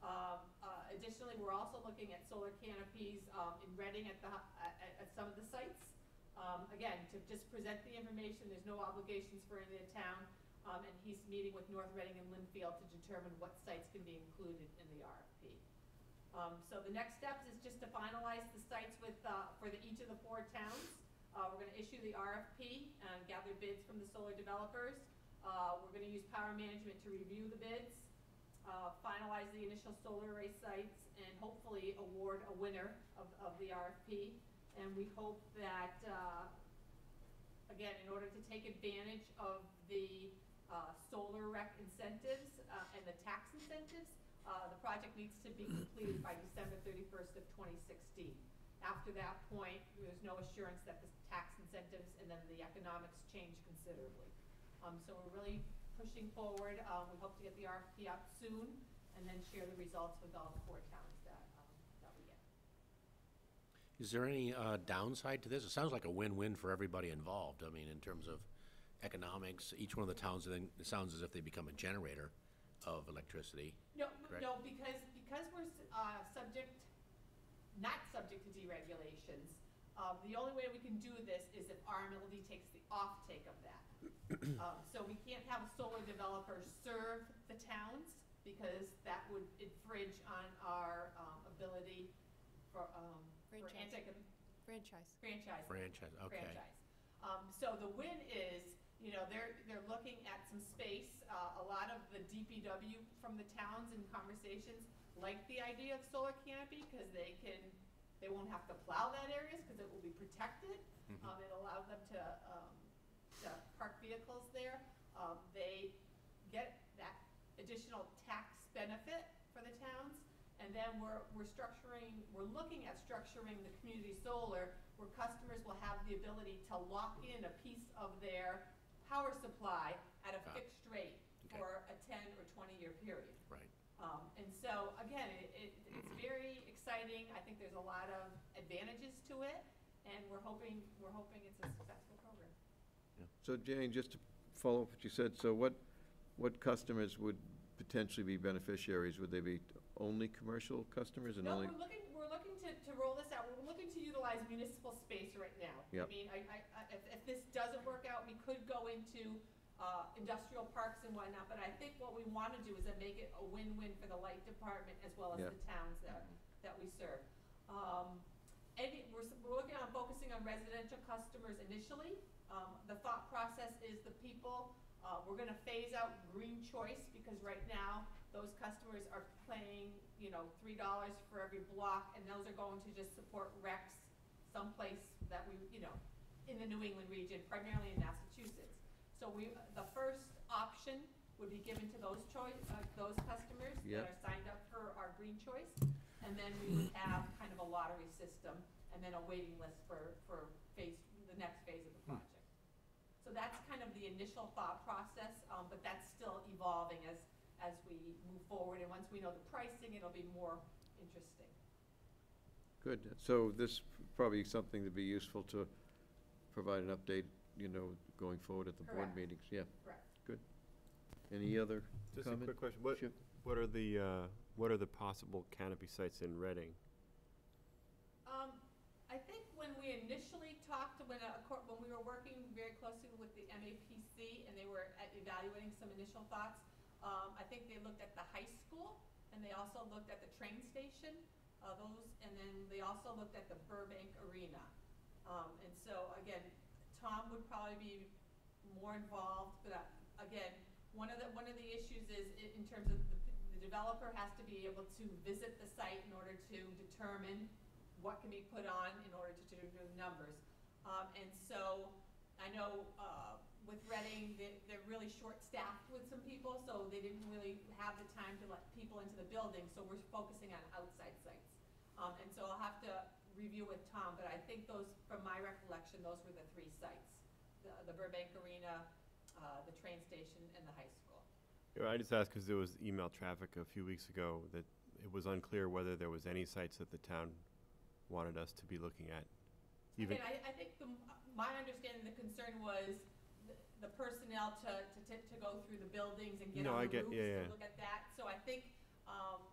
Um, uh, additionally, we're also looking at solar canopies, um, in Reading at the, at- at some of the sites. Um, again, to just present the information, there's no obligations for any of the town, um, and he's meeting with North Reading and Lynnfield to determine what sites can be included in the RFP. Um, so the next steps is just to finalize the sites with, uh, for the, each of the four towns. Uh, we're gonna issue the RFP and gather bids from the solar developers. Uh, we're gonna use power management to review the bids, uh, finalize the initial solar array sites, and hopefully award a winner of, of the RFP. And we hope that, uh, again, in order to take advantage of the, uh, solar rec incentives, uh, and the tax incentives, uh, the project needs to be completed by December thirty-first of twenty sixteen. After that point, there's no assurance that the tax incentives and then the economics change considerably. Um, so we're really pushing forward, um, we hope to get the RFP out soon, and then share the results with all the four towns that, um, that we get. Is there any uh, downside to this? It sounds like a win-win for everybody involved. I mean, in terms of economics, each one of the towns, then, it sounds as if they become a generator. of electricity. No, Correct. no, because, because we're, uh, subject, not subject to deregulations, um, the only way we can do this is if RMLD takes the offtake of that. Um, so we can't have a solar developer serve the towns, because that would infringe on our, um, ability for, um, for Franchise. anti, Franchise. franchise. Franchise, okay. franchise. Um, so the win is, you know, they're, they're looking at some space, uh, a lot of the DPW from the towns in conversations like the idea of solar canopy, cause they can, they won't have to plow that areas, cause it will be protected. Um, it allows them to, um, to park vehicles there. Um, they get that additional tax benefit for the towns. And then we're, we're structuring, we're looking at structuring the community solar where customers will have the ability to lock in a piece of their power supply at a Ah, fixed rate okay. for a ten or twenty-year period. Right. Um, and so, again, it, it, it's very exciting, I think there's a lot of advantages to it, and we're hoping, we're hoping it's a successful program. So Jane, just to follow up what you said, so what, what customers would potentially be beneficiaries? Would they be only commercial customers and No, only? we're looking, we're looking to, to roll this out, we're looking to utilize municipal space right now. Yep. I mean, I, I, I- if, if this doesn't work out, we could go into, uh, industrial parks and whatnot, but I think what we wanna do is make it a win-win for the light department as well as Yeah. the towns that, that we serve. Um, any, we're, s- we're looking on focusing on residential customers initially. Um, the thought process is the people, uh, we're gonna phase out green choice, because right now, those customers are paying, you know, three dollars for every block, and those are going to just support recs someplace that we, you know, in the New England region, primarily in Massachusetts. So we, the first option would be given to those choice, uh, those customers Yep. that are signed up for our green choice. And then we would have kind of a lottery system, and then a waiting list for, for phase, the next phase of the project. So that's kind of the initial thought process, um, but that's still evolving as, as we move forward, and once we know the pricing, it'll be more interesting. Good, so this probably something to be useful to provide an update, you know, going forward at the board Correct. meetings, yeah. Correct. Good. Any other Just a comment? quick question. What, Sure. what are the, uh, what are the possible canopy sites in Reading? Um, I think when we initially talked, when, uh, cor- when we were working very closely with the MAPC and they were uh, evaluating some initial thoughts, um, I think they looked at the high school and they also looked at the train station, uh, those, and then they also looked at the Burbank Arena. Um, and so, again, Tom would probably be more involved, but, uh, again, one of the, one of the issues is in terms of the, the developer has to be able to visit the site in order to determine what can be put on in order to do numbers. Um, and so, I know, uh, with Reading, they, they're really short-staffed with some people, so they didn't really have the time to let people into the building, so we're focusing on outside sites. Um, and so I'll have to review with Tom, but I think those, from my recollection, those were the three sites. The, the Burbank Arena, uh, the train station, and the high school. Know, I just asked because there was email traffic a few weeks ago that it was unclear whether there was any sites that the town wanted us to be looking at. Even, Again, I, I think the, my understanding, the concern was the- the personnel to, to, to- to go through the buildings and get No, on I the get- roofs yeah, yeah. to look at that. So I think, um,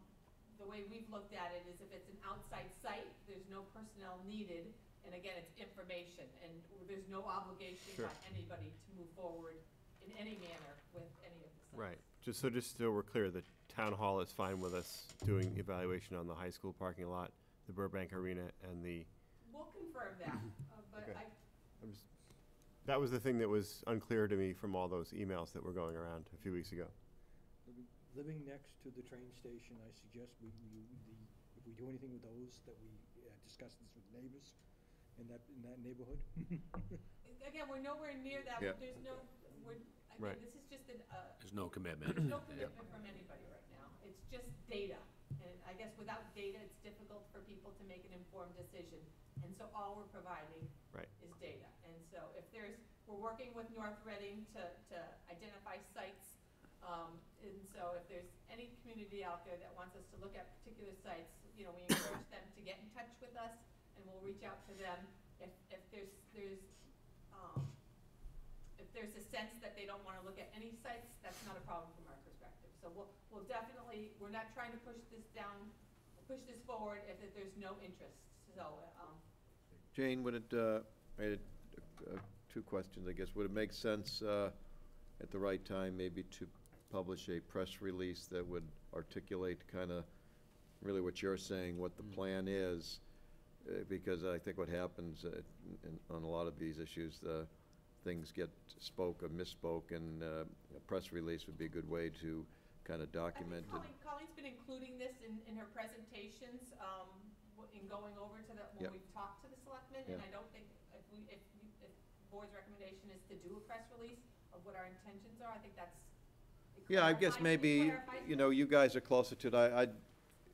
the way we've looked at it is if it's an outside site, there's no personnel needed. And again, it's information and there's no obligation Sure. by anybody to move forward in any manner with any of the sites. right, just so, just so we're clear, the town hall is fine with us doing evaluation on the high school parking lot, the Burbank Arena, and the, We'll confirm that, uh, but Okay. I, I'm just- that was the thing that was unclear to me from all those emails that were going around a few weeks ago. Living- Living next to the train station, I suggest we, we, the, if we do anything with those, that we uh, discuss this with neighbors in that, in that neighborhood. again, we're nowhere near that. Yeah. There's no, we're, Right. this is just an, uh, There's no commitment. There's no Yeah. commitment from anybody right now. It's just data. And I guess without data, it's difficult for people to make an informed decision. And so all we're providing Right. is data. And so if there's, we're working with North Reading to, to identify sites. Um, and so if there's any community out there that wants us to look at particular sites, you know, we encourage them to get in touch with us and we'll reach out to them. If, if there's, there's, um, if there's a sense that they don't wanna look at any sites, that's not a problem from our perspective. So we'll, we'll definitely, we're not trying to push this down, push this forward if if there's no interest, so, um, Jane, would it, uh, I had, uh, two questions, I guess. Would it make sense, uh, at the right time, maybe to publish a press release that would articulate kind of really what you're saying, what the plan is? Uh, Because I think what happens uh, in, on a lot of these issues, uh, things get spoke or misspoke, and uh, a press release would be a good way to kind of I document think it. Colleen, Colleen's been including this in, in her presentations, um, w- in going over to the, when Yep. we've talked to the selectmen, and Yeah. I don't think, if we, if, you- if board's recommendation is to do a press release of what our intentions are, I think that's. it Yeah, I guess it maybe, clarifies you know, you guys are closer to it. I, I'd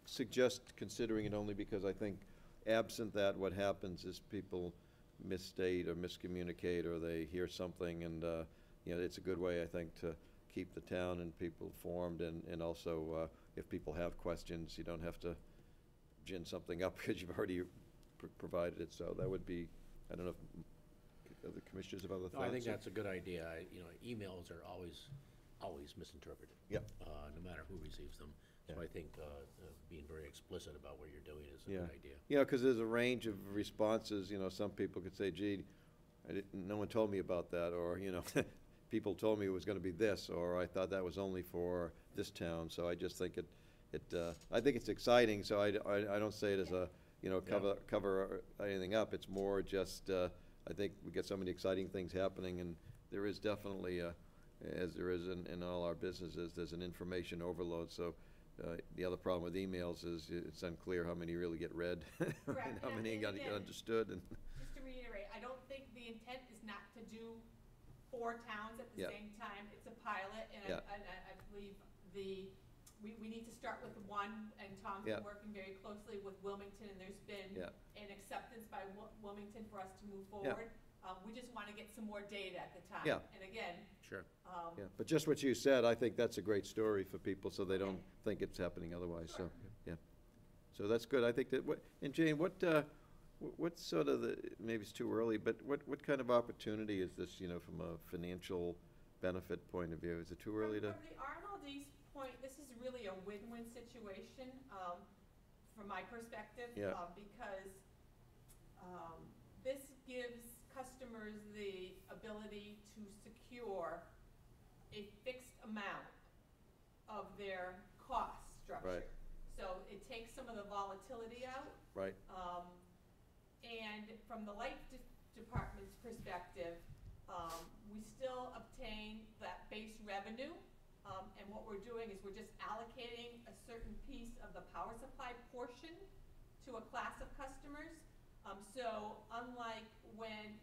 suggest considering it only because I think absent that, what happens is people misstate or miscommunicate, or they hear something, and, uh, you know, it's a good way, I think, to keep the town and people informed, and, and also, uh, if people have questions, you don't have to gin something up because you've already pr- provided it, so that would be, I don't know if the commissioners have other No, thoughts? I think that's a good idea. I- You know, emails are always, always misinterpreted. Yep. Uh, no matter who receives them. So Yeah. I think, uh, uh, being very explicit about what you're doing is a Yeah. good idea. You know, because there's a range of responses, you know, some people could say, gee, I didn't, no one told me about that, or, you know, people told me it was gonna be this, or I thought that was only for this town, so I just think it, it, uh, I think it's exciting, so I, I, I don't say it as a, you know, cover, cover anything up, it's more just, uh, I think we get so many exciting things happening, and there is definitely, uh, as there is in, in all our businesses, there's an information overload, so, uh, the other problem with emails is it's unclear how many really get read, Correct, and how and- many got again- understood, and, Just to reiterate, I don't think the intent is not to do four towns at the Yeah. same time. It's a pilot, and Yeah. I, and I, I believe the, we, we need to start with one, and Tom's Yeah. been working very closely with Wilmington, and there's been Yeah. an acceptance by Wil- Wilmington for us to move Yeah. forward. Um, we just wanna get some more data at the time. Yeah. And again, Sure. um, yeah. But just what you said, I think that's a great story for people, so they don't think it's happening otherwise, so, Sure. yeah. So that's good, I think that, what, and Jane, what, uh, wh- what's sort of the, maybe it's too early, but what, what kind of opportunity is this, you know, from a financial benefit point of view? Is it too early to? From the RMLD's point, this is really a win-win situation, um, from my perspective. Yeah. uh, Because, um, this gives customers the ability to secure a fixed amount of their cost structure. Right. So it takes some of the volatility out, Right, um, and from the light de- department's perspective, um, we still obtain that base revenue. Um, and what we're doing is we're just allocating a certain piece of the power supply portion to a class of customers. Um, so unlike when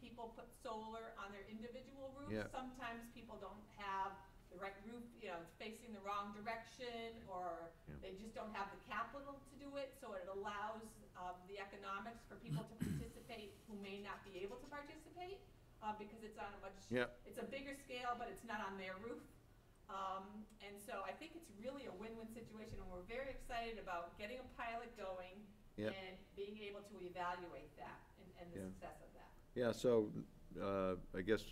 people put solar on their individual roofs, Yeah. sometimes people don't have the right roof, you know, it's facing the wrong direction, or Yeah. they just don't have the capital to do it, so it allows, um, the economics for people to participate who may not be able to participate, uh, because it's on a much, Yeah. it's a bigger scale, but it's not on their roof. Um, and so I think it's really a win-win situation, and we're very excited about getting a pilot going Yeah. and being able to evaluate that and, and the Yeah. success of that. yeah, so, uh, I guess,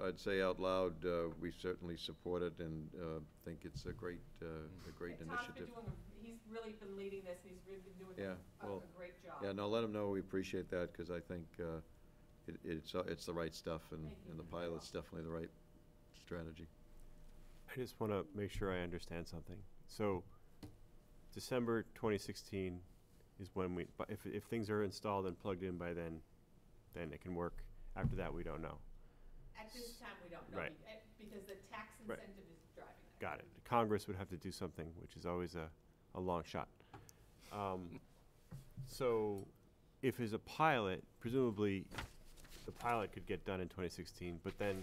I'd say out loud, uh, we certainly support it and, uh, think it's a great, uh, a great And Tom's been initiative. doing, a- he's really been leading this, and he's really been doing Yeah, a, a well, great job. Yeah, no, let them know we appreciate that, because I think uh, it- it's, uh, it's the right stuff, and Thank you. and the pilot's definitely the right strategy. I just want to make sure I understand something. So, December 2016 is when we, but if, if things are installed and plugged in by then, then it can work. After that, we don't know. At this time, we don't know, Right. be- eh, because the tax Right. incentive is driving that. Got it. Congress would have to do something, which is always a, a long shot. Um, so, if there's a pilot, presumably the pilot could get done in 2016, but then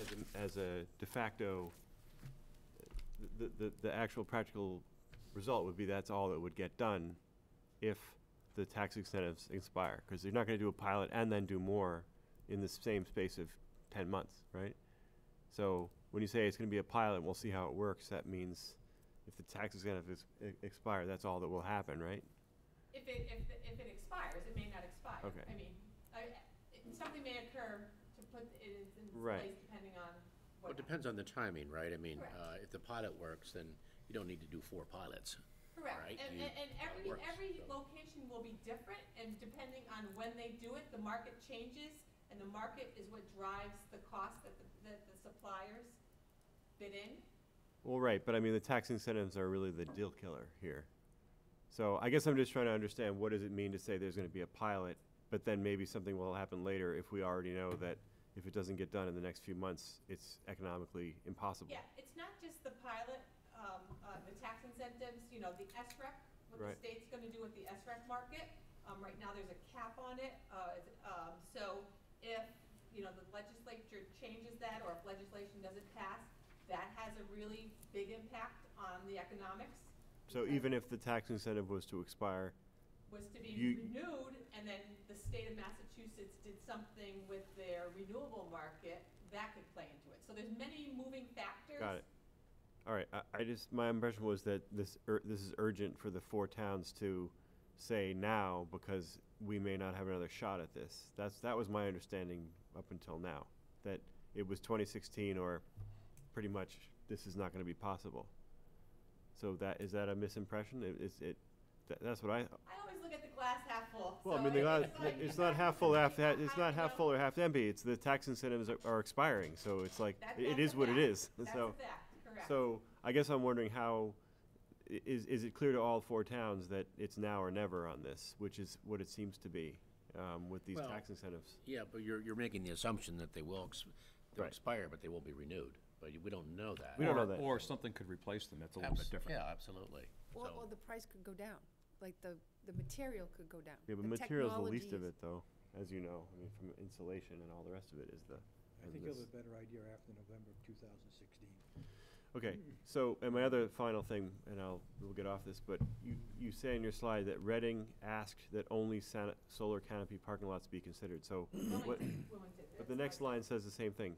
as a, as a de facto, the, the, the actual practical result would be that's all that would get done if the tax incentives expire, because they're not gonna do a pilot and then do more in the same space of ten months, right? So when you say it's gonna be a pilot, we'll see how it works, that means if the tax incentives ex- expire, that's all that will happen, right? If it, if, the- if it expires, it may not expire. Okay. I mean, I, it- something may occur to put it in Right. place Well, it depends on the timing, right? I mean, Correct. uh, if the pilot works, then you don't need to do four pilots. Correct, right? and, You- and, and every, works, every so. location will be different, and depending on when they do it, the market changes, and the market is what drives the cost that the, that the suppliers bid in. Well, right, but I mean, the tax incentives are really the deal killer here. So I guess I'm just trying to understand, what does it mean to say there's gonna be a pilot, but then maybe something will happen later if we already know that if it doesn't get done in the next few months, it's economically impossible? Yeah, it's not just the pilot, um, uh, the tax incentives, you know, the SREC, what the Right. state's gonna do with the SREC market. Um, right now, there's a cap on it, uh, it's, um, so if, you know, the legislature changes that, or if legislation doesn't pass, that has a really big impact on the economics. So because even if the tax incentive was to expire, Was to be you- renewed, and then the state of Massachusetts did something with their renewable market, that could play into it. So there's many moving factors. got it. All right, I, I just, my impression was that this, ur- this is urgent for the four towns to say now because we may not have another shot at this. That's, that was my understanding up until now, that it was twenty sixteen or pretty much this is not gonna be possible. So that, is that a misimpression? It, it, that, that's what I, I always look at the glass half full. well, I so mean, the glass, it's like- it's not half full, half, it's it's not half full or half empty. It's the tax incentives are, are expiring, so it's like, That- it that's is a what it fact. is, That's a so. fact, correct. So I guess I'm wondering how is is, is it clear to all four towns that it's now or never on this, which is what it seems to be, um, with these Well, tax incentives? Yeah, but you're, you're making the assumption that they will, ex- they'll Right. expire, but they will be renewed. But we don't know that. We don't know Or- that. Or something could replace them, that's a little bit different. Yeah, absolutely. Or, So- or the price could go down, like the, the material could go down. Yeah, but The material's the least of technologies- it, though, as you know, I mean, from insulation and all the rest of it is the. I is think you'll have a better idea after November of two thousand sixteen. Okay, so, and my other final thing, and I'll, we'll get off this, but you, you say in your slide that Reading asked that only sana- solar canopy parking lots be considered, so what, Wilmington, but the next line says the same thing.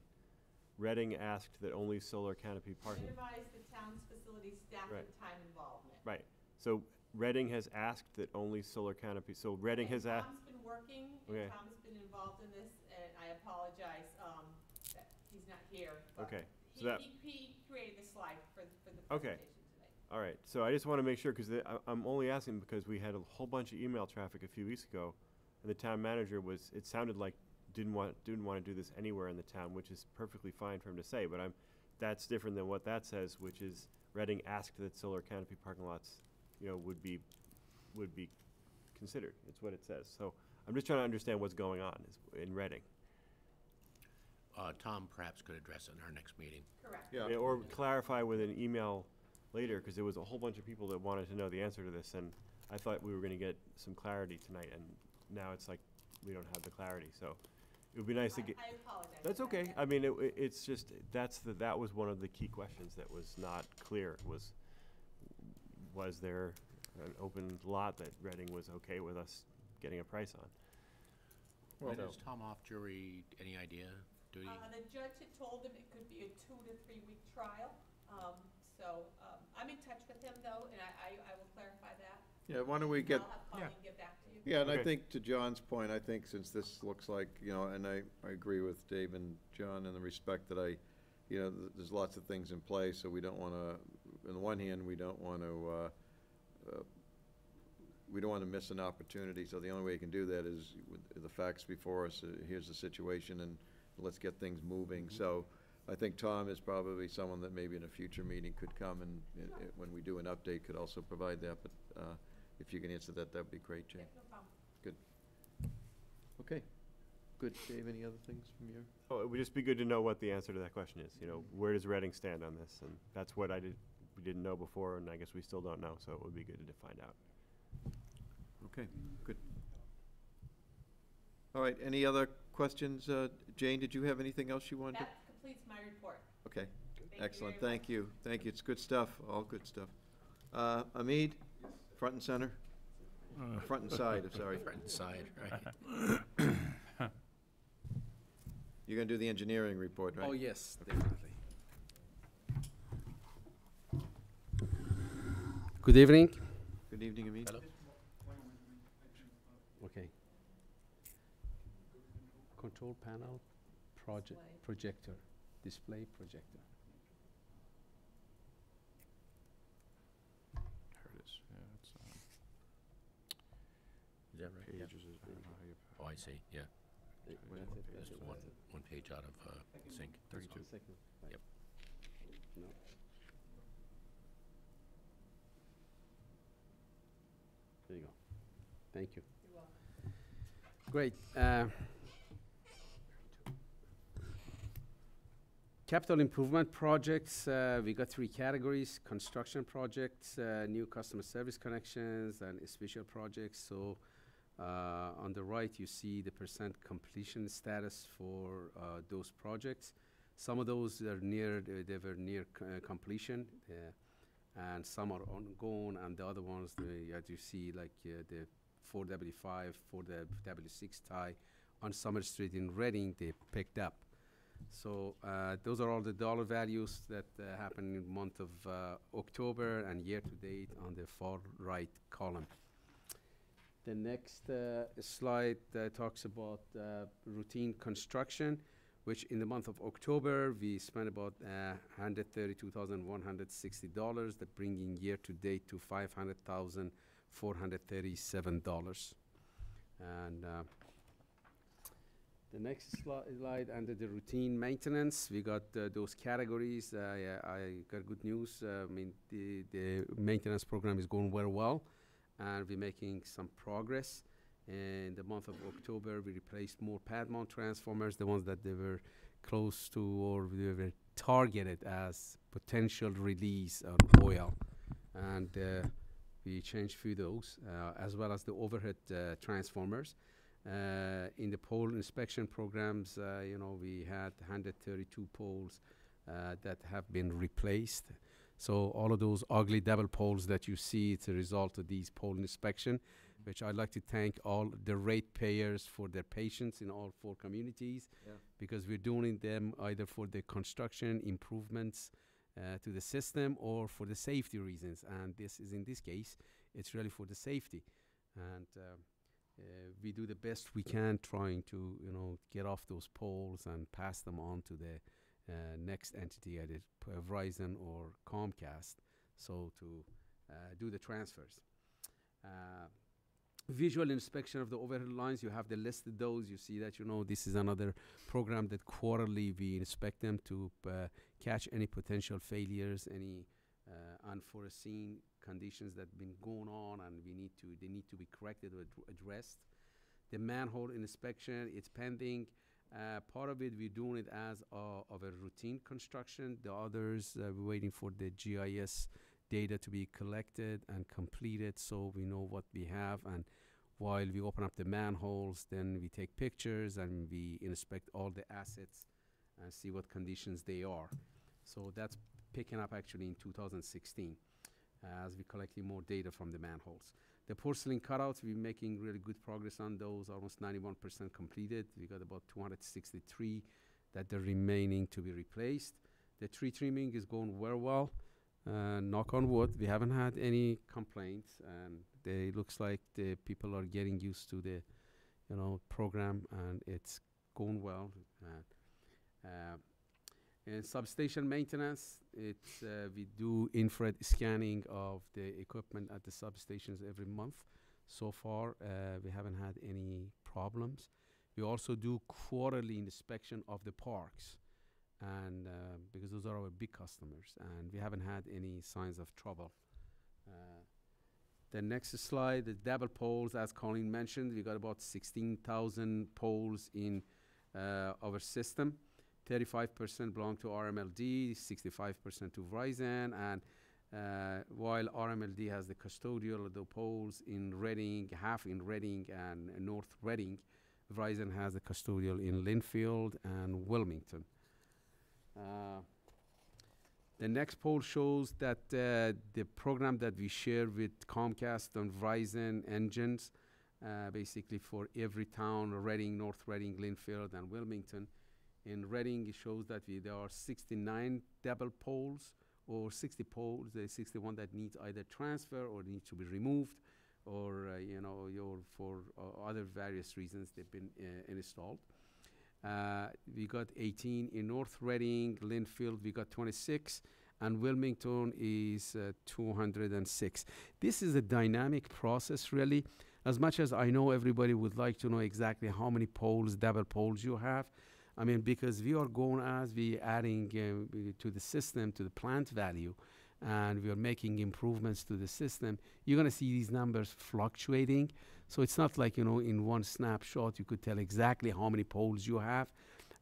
Reading asked that only solar canopy parking, Minimize the town's facility staff Right. and time involvement. right, so Reading has asked that only solar canopy, so Reading has asked, Tom's been working, Okay. and Tom's been involved in this, and I apologize, um, that he's not here. but Okay, so He, that- he, he created the slide for, for the Okay. presentation today. all right, so I just wanna make sure, cause I, I'm only asking because we had a whole bunch of email traffic a few weeks ago, and the town manager was, it sounded like didn't want, didn't wanna do this anywhere in the town, which is perfectly fine for him to say, but I'm, that's different than what that says, which is Reading asked that solar canopy parking lots, you know, would be, would be considered, it's what it says, so I'm just trying to understand what's going on is, in Reading. Uh, Tom perhaps could address it in our next meeting. Correct. Yeah. Yeah, Or clarify with an email later, because there was a whole bunch of people that wanted to know the answer to this, and I thought we were gonna get some clarity tonight, and now it's like, we don't have the clarity, so it would be nice to get. I apologize. That's for that. okay, I mean, it, it- it's just, that's the, that was one of the key questions that was not clear, was, was there an open lot that Reading was okay with us getting a price on? When So- is Tom off jury, any idea, duty? Uh, the judge had told him it could be a two to three week trial, um, so, um, I'm in touch with him though, and I, I, I will clarify that. Yeah, why don't we get, I'll have Colleen get back to you. yeah, and I Okay. think to John's point, I think since this looks like, you know, and I, I agree with Dave and John in the respect that I, you know, th- there's lots of things in play, so we don't wanna, on the one hand, we don't wanna, uh, uh, we don't wanna miss an opportunity, so the only way you can do that is with the facts before us, uh, here's the situation, and let's get things moving. So I think Tom is probably someone that maybe in a future meeting could come and, and, uh, when we do an update, could also provide that, but, uh, if you can answer that, that'd be great, Yeah, Jane. no problem. Okay, good. Dave, any other things from your? Oh, it would just be good to know what the answer to that question is, you know, where does Reading stand on this? And that's what I did, we didn't know before, and I guess we still don't know, so it would be good to find out. Okay, good. All right, any other questions? Uh, Jane, did you have anything else you wanted to? That completes my report. Okay, Thank excellent, very thank much. you, thank you, it's good stuff, all good stuff. Uh, Hamid, front and center? Front and side, I'm sorry. Front and side, right? You're gonna do the engineering report, right? Oh, yes, definitely. Good evening. Good evening, Hamid. Hello? Okay. Control panel, project, projector. display projector. There it is, yeah, it's, um, Is that right? Yeah. is- I don't know how you. Oh, I see, yeah. That's what it, page Just it, one, one page out of uh, sync. That's The all. second, right. Yep. No. There you go. Thank you. You're welcome. Great. uh, Capital improvement projects, uh, we got three categories, construction projects, uh, new customer service connections, and special projects. So uh, on the right, you see the percent completion status for uh, those projects. Some of those are near, they they were near c- uh, completion, uh, and some are ongoing, and the other ones, as you see, like uh, the 4W5, 4W6 tie on Summer Street in Reading, they picked up. So uh, those are all the dollar values that uh, happened in the month of uh, October and year to date on the far right column. The next uh, slide uh, talks about uh, routine construction, which in the month of October we spent about uh, $132,160, that bringing year to date to $500,437. And uh, the next sli- slide, under the routine maintenance, we got uh, those categories. Uh, yeah, I got good news. Uh, I mean, the, the maintenance program is going very well, and we're making some progress. In the month of October, we replaced more pad mount transformers, the ones that they were close to or they were targeted as potential release on oil. And uh, we changed few those, uh, as well as the overhead uh, transformers. Uh, in the pole inspection programs, uh, you know, we had 132 poles uh, that have been replaced. So all of those ugly double poles that you see, it's a result of these pole inspection, which I'd like to thank all the ratepayers for their patience in all four communities, Yeah. because we're doing them either for the construction improvements uh, to the system or for the safety reasons. And this is in this case, it's really for the safety. And um, uh, we do the best we can trying to, you know, get off those poles and pass them on to the uh, next entity, either uh, Verizon or Comcast, so to uh, do the transfers. Visual inspection of the overhead lines, you have the listed those. You see that, you know, this is another program that quarterly we inspect them to uh, catch any potential failures, any uh, unforeseen conditions that have been going on, and we need to they need to be corrected or ad- addressed. The manhole inspection, it's pending. Uh, part of it we're doing it as of a routine construction. The others uh, we're waiting for the GIS data to be collected and completed, so we know what we have. And while we open up the manholes, then we take pictures and we inspect all the assets and see what conditions they are. So that's picking up actually in 2016 uh, as we collecting more data from the manholes. The porcelain cutouts, we're making really good progress on those, almost 91% completed. We got about 263 that are remaining to be replaced. The tree trimming is going very well. Uh, knock on wood, we haven't had any complaints, and they looks like the people are getting used to the, you know, program, and it's going well. Uh, and substation maintenance, it's, uh, we do infrared scanning of the equipment at the substations every month. So far, uh, we haven't had any problems. We also do quarterly inspection of the parks, and uh, because those are our big customers, and we haven't had any signs of trouble. Uh, the next slide, the double poles, as Colleen mentioned, we got about 16,000 poles in uh, our system. 35% belong to RMLD, 65% to Verizon, and uh, while RMLD has the custodial of the poles in Reading, half in Reading and North Reading, Verizon has the custodial in Lynnfield and Wilmington. Uh, the next poll shows that uh, the program that we share with Comcast and Verizon NJUNS, uh, basically for every town, Reading, North Reading, Lynnfield, and Wilmington. In Reading, it shows that we, there are 69 double poles or 60 poles, there's 61 that needs either transfer or needs to be removed or, uh, you know, for uh, other various reasons they've been uh, installed. Uh, we got 18 in North Reading, Lynnfield, we got 26, and Wilmington is uh, 206. This is a dynamic process, really. As much as I know everybody would like to know exactly how many poles, double poles you have, I mean, because we are going as we adding uh, to the system, to the plant value, and we are making improvements to the system, you're going to see these numbers fluctuating. So it's not like, you know, in one snapshot you could tell exactly how many poles you have.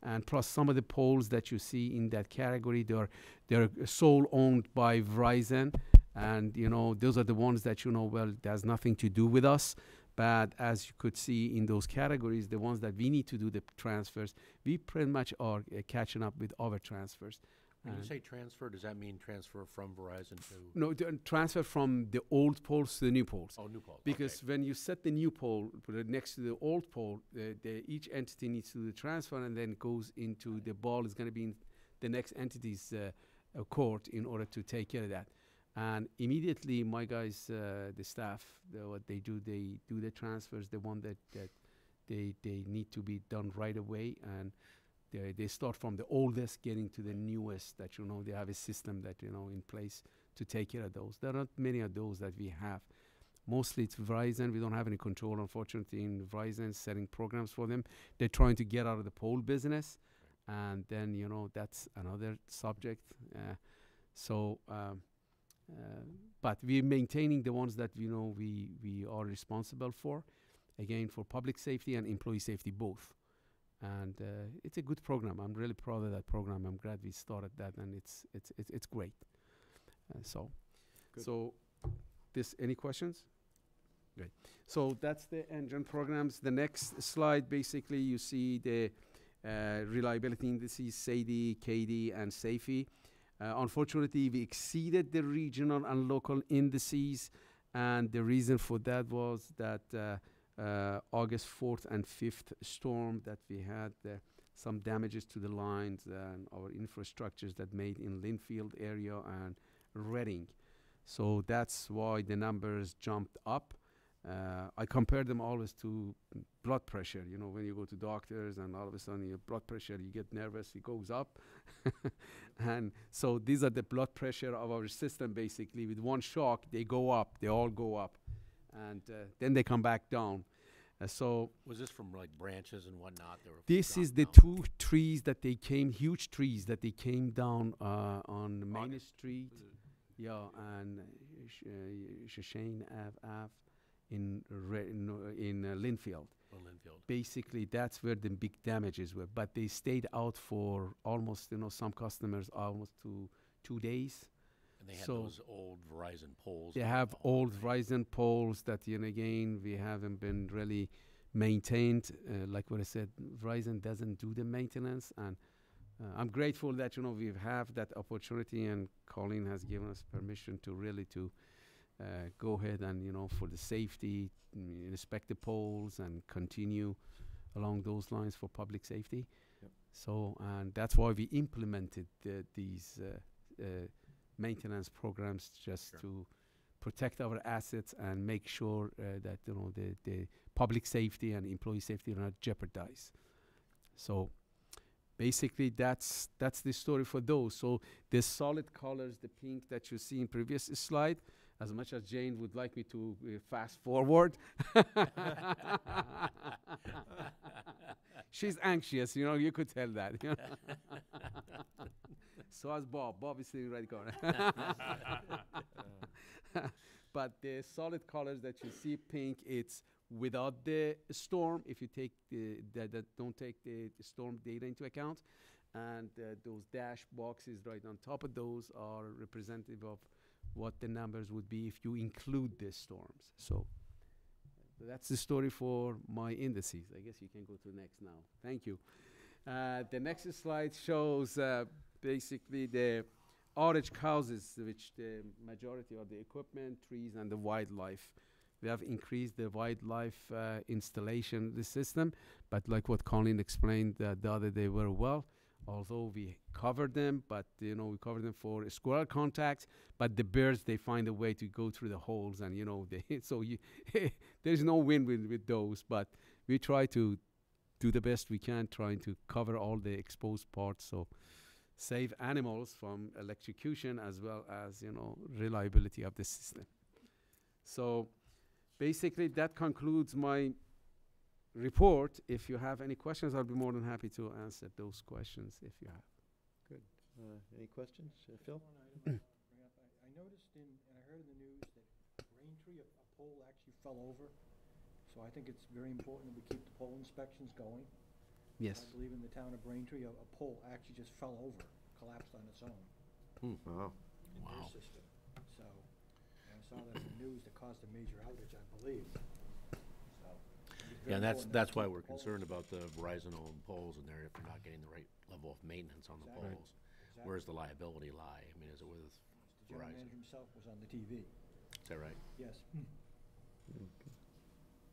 And plus, some of the poles that you see in that category, they're, they're sole owned by Verizon. And, you know, those are the ones that, you know, well, there's nothing to do with us. But as you could see in those categories, the ones that we need to do the transfers, we pretty much are uh, catching up with other transfers. When you say transfer, does that mean transfer from Verizon to? no, the transfer from the old poles to the new poles. Oh, New Paltz. Because when you set the new pole, put it next to the old pole, the, the, each entity needs to do the transfer and then goes into the ball is going to be in the next entity's uh, uh, court in order to take care of that. And immediately, my guys, uh, the staff, the, what they do, they do the transfers, the one that, that they, they need to be done right away. And they, they start from the oldest getting to the newest that, you know, they have a system that, you know, in place to take care of those. There are not many of those that we have. Mostly it's Verizon. We don't have any control, unfortunately, in Verizon setting programs for them. They're trying to get out of the pole business, and then you know that's another subject. Uh, so, um, uh, but we're maintaining the ones that you know we we are responsible for, again for public safety and employee safety both. And uh, it's a good program. I'm really proud of that program. I'm glad we started that, and it's it's it's, it's great. Uh, so, Good. so this any questions? Great. So that's the engine programs. The next slide, basically, you see the uh, reliability indices, SAIDI, CAIDI, and SAIFI. Uh, unfortunately, we exceeded the regional and local indices, and the reason for that was that uh, August 4th and 5th storm that we had uh, some damages to the lines and our infrastructures that made in Lynnfield area and Reading. So that's why the numbers jumped up. Uh, I compare them always to blood pressure. You know, when you go to doctors and all of a sudden your blood pressure, you get nervous, it goes up. and so these are the blood pressure of our system basically. With one shock, they go up, they all go up. And uh, then they come back down. Uh, so Was this from like branches and whatnot? This is the down? two trees that they came, huge trees that they came down uh, on Main Street. Yeah, and Sh- uh, Ave, Ave in Re- in, uh, in uh, Lynnfield. On Lynnfield. Basically, that's where the big damages were. But they stayed out for almost, you know, some customers almost to two days. And they had So- those old Verizon poles. They have the old thing. Verizon poles that, you know, again, we haven't been really maintained. Uh, like what I said, Verizon doesn't do the maintenance, and uh, I'm grateful that you know we have that opportunity, and Colleen has given us permission to really to uh, go ahead and you know for the safety, mm, inspect the poles, and continue along those lines for public safety. Yep. So, and that's why we implemented the, these uh, uh, maintenance programs just Sure. to protect our assets and make sure uh, that you know the, the public safety and employee safety are not jeopardized. So basically that's that's the story for those. So the solid colors, the pink that you see in previous slide, as much as Jane would like me to uh, fast forward. She's anxious, you know, you could tell that. you know. So as Bob. Bob is sitting right corner. but the solid colors that you see pink, it's without the storm. If you take the don't take the, the storm data into account, and uh, those dash boxes right on top of those are representative of what the numbers would be if you include the storms. So that's the story for my indices. I guess you can go to the next now. Thank you. Uh, the next slide shows uh, basically the orange houses, which the majority of the equipment, trees, and the wildlife. We have increased the wildlife uh, installation the system, but like what Colin explained uh, the other day very well, although we covered them, but you know we covered them for squirrel contacts, but the birds they find a way to go through the holes, and you know they so you there's no win with with those, but we try to do the best we can trying to cover all the exposed parts so save animals from electrocution as well as you know reliability of the system so basically that concludes my report if you have any questions i'll be more than happy to answer those questions if you have Uh, Any questions, Uh, Phil? I wanna bring up. I- I noticed in, and I heard in the news that Braintree, a a pole actually fell over. So I think it's very important that we keep the pole inspections going. Yes I believe in the town of Braintree, a, a pole actually just fell over, collapsed on its own Wow. in their Wow. system. So, and I saw that in the news that caused a major outage, I believe. So. It's very Yeah, and that's, important that that's why keep we're poles- concerned about the Verizon-owned poles in there if we're not getting the right level of maintenance on the Exactly. poles. Exactly. Where's the liability lie? I mean, is it with The general Verizon? manager himself was on the TV, Is that right? yes.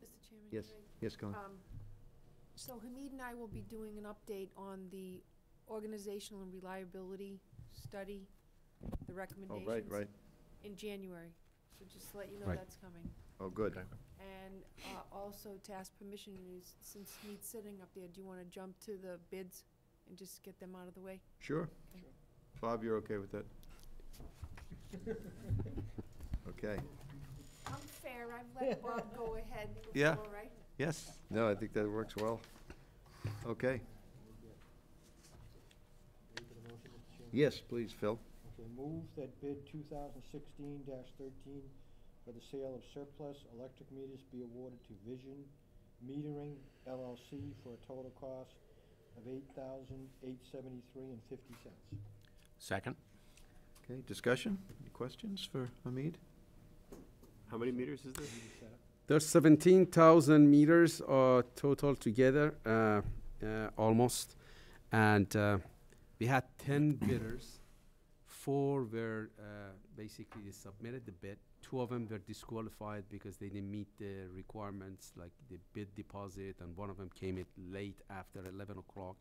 Mr. Chairman? Yes, can I- yes, go on. Um, So Hamid and I will be doing an update on the organizational and reliability study, the Oh, recommendations. right, right. In January, so just to let you know Right. that's coming. Oh, good. Okay. And uh, also to ask permission, is- since Hamid's sitting up there, do you want to jump to the bids and just get them out of the way? Sure. Sure. Bob, you're okay with that? Okay. I'm fair, I've let Bob go ahead Yeah. before, right? Yes, no, I think that works well. Okay. Ready the motion, Mr. Chairman? Yes, please, Phil. Okay, move that bid two thousand sixteen thirteen for the sale of surplus electric meters be awarded to Vision Metering LLC for a total cost of eight thousand eight seventy-three and fifty cents. Second? Okay, discussion? Any questions for Hamid? How many meters is this? There's 17,000 meters uh, total together, uh, uh, almost. And uh, we had 10 bidders. Four were uh, basically they submitted the bid. Two of them were disqualified because they didn't meet the requirements, like the bid deposit, and one of them came in late after 11 o'clock,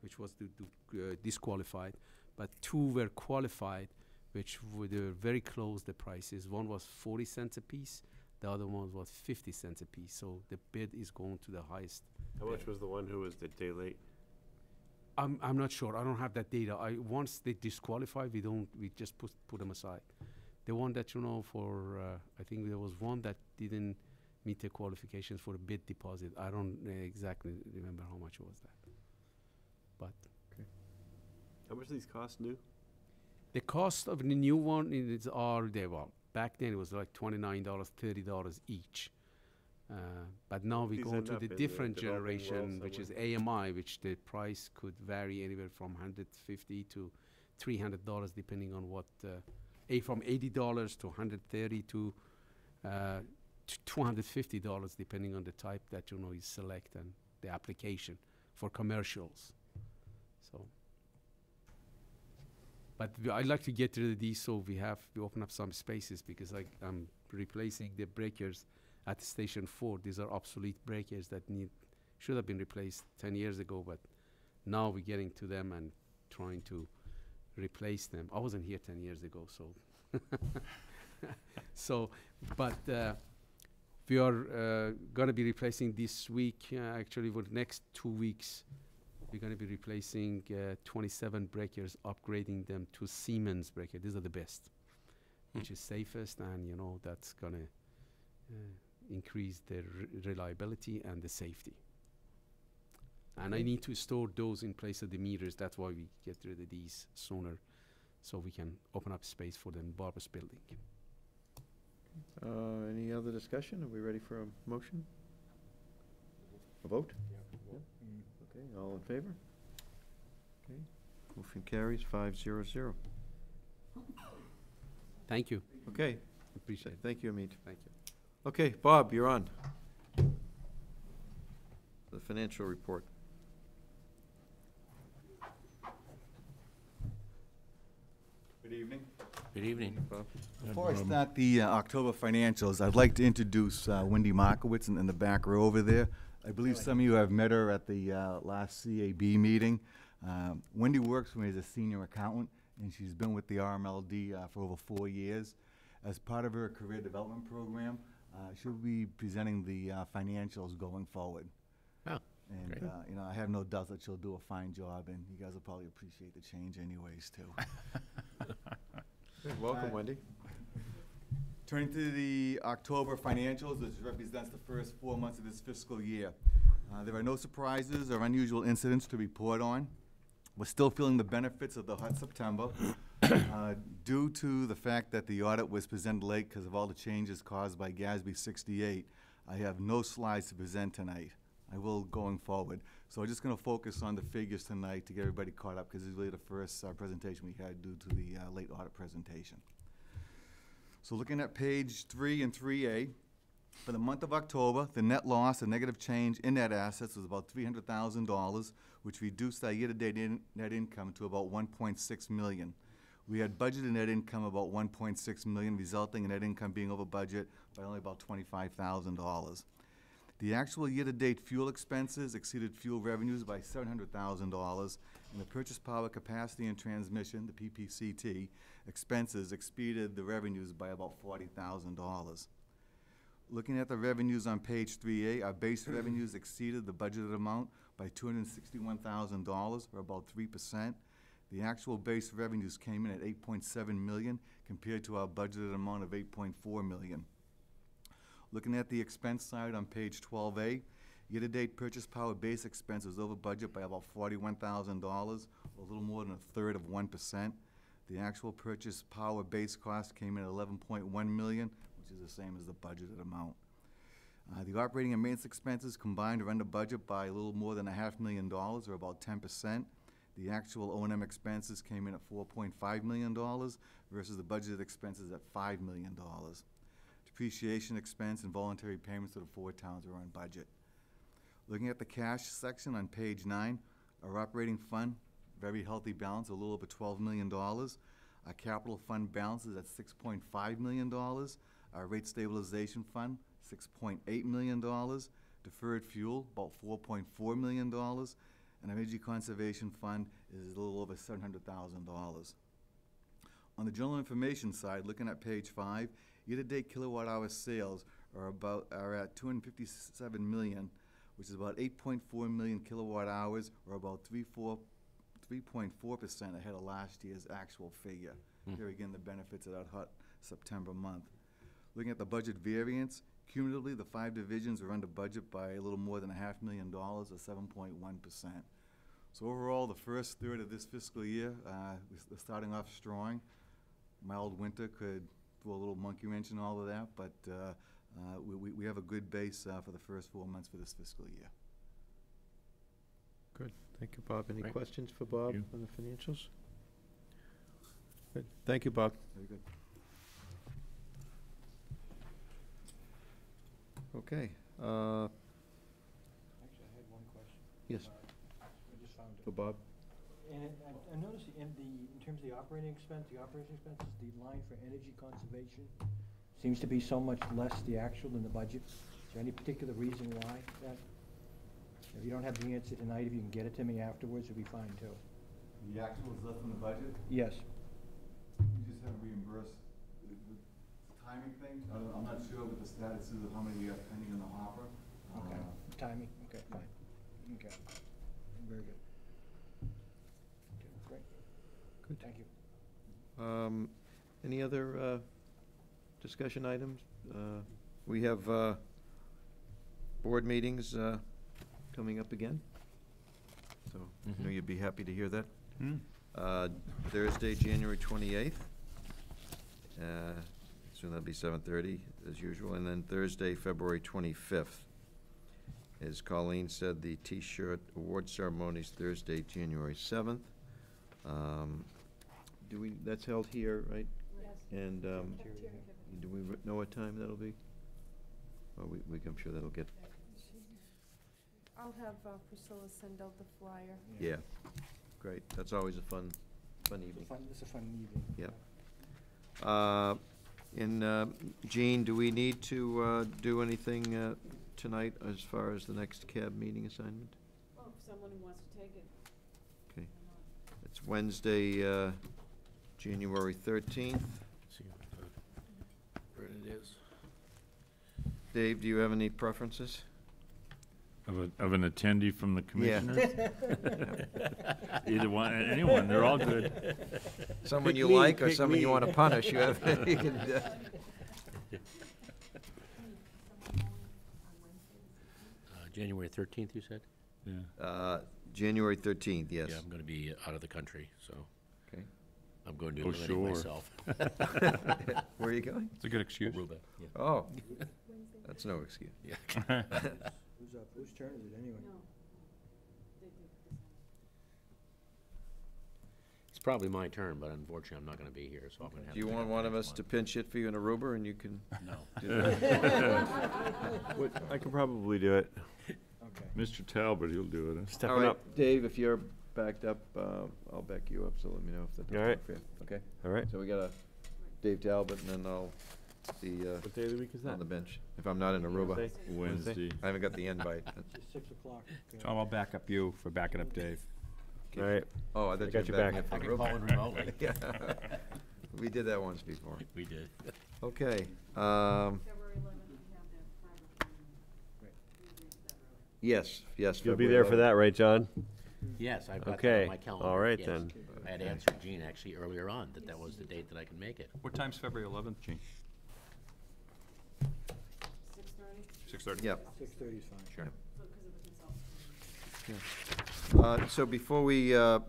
which was uh, disqualified. But two were qualified, which were very close the prices. One was 40 cents a piece, the other one was 50 cents a piece. So the bid is going to the highest. How much was the one who was the day late? I'm, I'm not sure. I don't have that data. I once they disqualify, we don't. We just put put them aside. The one that you know for, uh, I think there was one that didn't meet the qualifications for a bid deposit. I don't uh, exactly remember how much was that. But okay. How much do these cost new? the cost of the new one is are there. Well, back then it was like twenty nine dollars, thirty dollars each. Uh, but now we go to the in the different generation, which is AMI, which the price could vary anywhere from 150 to 300 dollars, depending on what, uh, a from 80 dollars to 130 to uh, 250 dollars, depending on the type that you know you select and the application for commercials. So, but I'd like to get rid of these, so we have we open up some spaces because I, I'm replacing the breakers at station four. These are obsolete breakers that need should have been replaced 10 years ago, but now we're getting to them and trying to replace them. I wasn't here 10 years ago, so so, but uh, we are uh, going to be replacing this week. Uh, actually, for the next two weeks, we're going to be replacing uh, 27 breakers, upgrading them to Siemens breaker. These are the best, which is safest, and you know that's going to uh, increase the re- reliability and the safety. And I need to store those in place of the meters. That's why we get rid of these sooner, so we can open up space for the Barbers building. Uh, Any other discussion? Are we ready for a motion? A vote? Okay, all in favor? Okay, motion carries five zero zero. Thank you. Okay, Appreciate it. thank you, Hamid. Thank you. Okay, Bob, you're on. The financial report. Good evening. Good evening. Bob? Before I start the uh, October financials, I'd like to introduce uh, Wendy Markowitz in in the back row over there. I believe some of you have met her at the uh, last CAB meeting. Um, Wendy works for me as a senior accountant, and she's been with the RMLD uh, for over four years. As part of her career development program, uh, she'll be presenting the uh, financials going forward. Oh, And, Great. uh, you know, I have no doubt that she'll do a fine job, and you guys will probably appreciate the change anyways, too. Welcome, Wendy. Turning to the October financials, which represents the first four months of this fiscal year. Uh, There are no surprises or unusual incidents to report on. We're still feeling the benefits of the hot September. Uh, Due to the fact that the audit was presented late because of all the changes caused by GASB 68, I have no slides to present tonight. I will going forward. So I'm just going to focus on the figures tonight to get everybody caught up, because this is really the first uh, presentation we had due to the uh, late audit presentation. So looking at page three and three A, for the month of October, the net loss, the negative change in net assets was about three hundred thousand dollars, which reduced our year-to-date in, net income to about one point six million. We had budgeted net income about one point six million, resulting in net income being over budget by only about twenty-five thousand dollars. The actual year-to-date fuel expenses exceeded fuel revenues by seven hundred thousand dollars, and the purchase power capacity and transmission, the PPCT, expenses exceeded the revenues by about forty thousand dollars. Looking at the revenues on page three A, our base revenues exceeded the budgeted amount by two hundred and sixty-one thousand dollars, or about three percent. The actual base revenues came in at eight point seven million, compared to our budgeted amount of eight point four million. Looking at the expense side on page twelve A, year-to-date purchase power base expense was over budget by about forty-one thousand dollars, or a little more than a third of one percent. The actual purchase power base cost came in at 11.1 million, which is the same as the budgeted amount. Uh, the operating and maintenance expenses combined are under budget by a little more than a half million dollars, or about ten percent. The actual O and M expenses came in at four point five million dollars versus the budgeted expenses at five million dollars. Depreciation expense and voluntary payments to the four towns are on budget. Looking at the cash section on page nine, our operating fund, very healthy balance, a little over twelve million dollars. Our capital fund balance is at six point five million dollars. Our rate stabilization fund, six point eight million dollars. Deferred fuel, about four point four million dollars. And our energy conservation fund is a little over seven hundred thousand dollars. On the general information side, looking at page five, year-to-date kilowatt-hour sales are about, are at two hundred and fifty-seven million, which is about eight point four million kilowatt-hours, or about 3.4% ahead of last year's actual figure. Here again, the benefits of that hot September month. Looking at the budget variance, cumulatively, the five divisions are under budget by a little more than a half million dollars, or seven point one percent. So overall, the first third of this fiscal year, uh, we're we're starting off strong. Mild winter could throw a little monkey wrench in all of that, but uh, uh, we- we we have a good base uh, for the first four months for this fiscal year. Good, thank you, Bob. Any Great. questions for Bob you. on the financials? Good, thank you, Bob. Very good. Okay, uh, Actually, I had one question. yes, Uh, I just found it. for Bob. And I, I noticed the, in the, in terms of the operating expense, the operating expenses, the line for energy conservation seems to be so much less the actual than the budget. Is there any particular reason why that? If you don't have the answer tonight, if you can get it to me afterwards, it'd be fine too. The actual is less than the budget? Yes. We just haven't reimbursed, the the timing thing, I don't- I'm not sure what the status is of how many we have pending in the hopper. Okay, Uh, timing, okay, fine, okay, very good. Okay, Great. Good. Thank you. Um, Any other uh, discussion items? Uh, We have uh, board meetings uh, coming up again, so I know you'd be happy to hear that. Uh, Thursday, January 28th. uh, So that'll be 7:30 as usual, and then Thursday, February 25th. As Colleen said, the T-shirt award ceremony is Thursday, January 7th. Um, Do we, that's held here, right? Yes. And um, do we know what time that'll be? Or we, we- I'm sure that'll get, I'll have uh, Priscilla send out the flyer. yeah, great. That's always a fun, fun It's a evening. fun, it's a fun evening. Yep. Uh, And uh, Jean, do we need to uh, do anything uh, tonight as far as the next CAB meeting assignment? Well, for someone who wants to take it. Okay. It's Wednesday, uh, January 13th. See where it is. Dave, do you have any preferences? Of a, of an attendee from the Yeah. commissioners? Either one, anyone, they're all good. Someone Pick you me, like or pick someone you me. want to punish, you have, you can, uh, Uh, January thirteenth, you said? Yeah. uh, January 13th, yes. Yeah, I'm gonna be out of the country, so Okay. I'm going to Oh, eliminate sure. myself. Where are you going? It's a good excuse. Aruba, yeah. Oh, that's no excuse. Yeah. Who's up, whose turn is it anyway? It's probably my turn, but unfortunately, I'm not gonna be here, so I'm gonna have. Do you to pick want up one of next us to pinch it for you in Aruba and you can No. do that? I can probably do it. Okay. Mr. Talbot, he'll do it. All Stepping right, up. Dave, if you're backed up, uh, I'll back you up, so let me know if that All doesn't right. work for you. Okay, All right. so we got a Dave Talbot and then I'll be uh, What day of the week is that? on the bench, if I'm not in Aruba. Wednesday? Wednesday. I haven't got the invite. It's six o'clock. okay. Tom, I'll back up you for backing up Dave. All right. Oh, I thought I you got were your backing back. up I from can call in Aruba. remotely. Yeah. We did that once before. We did. Okay, um, yes, yes. You'll be there for 11th. that, right, John? Yes, I've got that Okay, on my calendar. all right yes. then. I had answered Gene actually earlier on, that that was the date that I could make it. What time's February eleventh, Gene? Six thirty? Yeah. Six thirty is fine. Sure. Uh, So before we uh,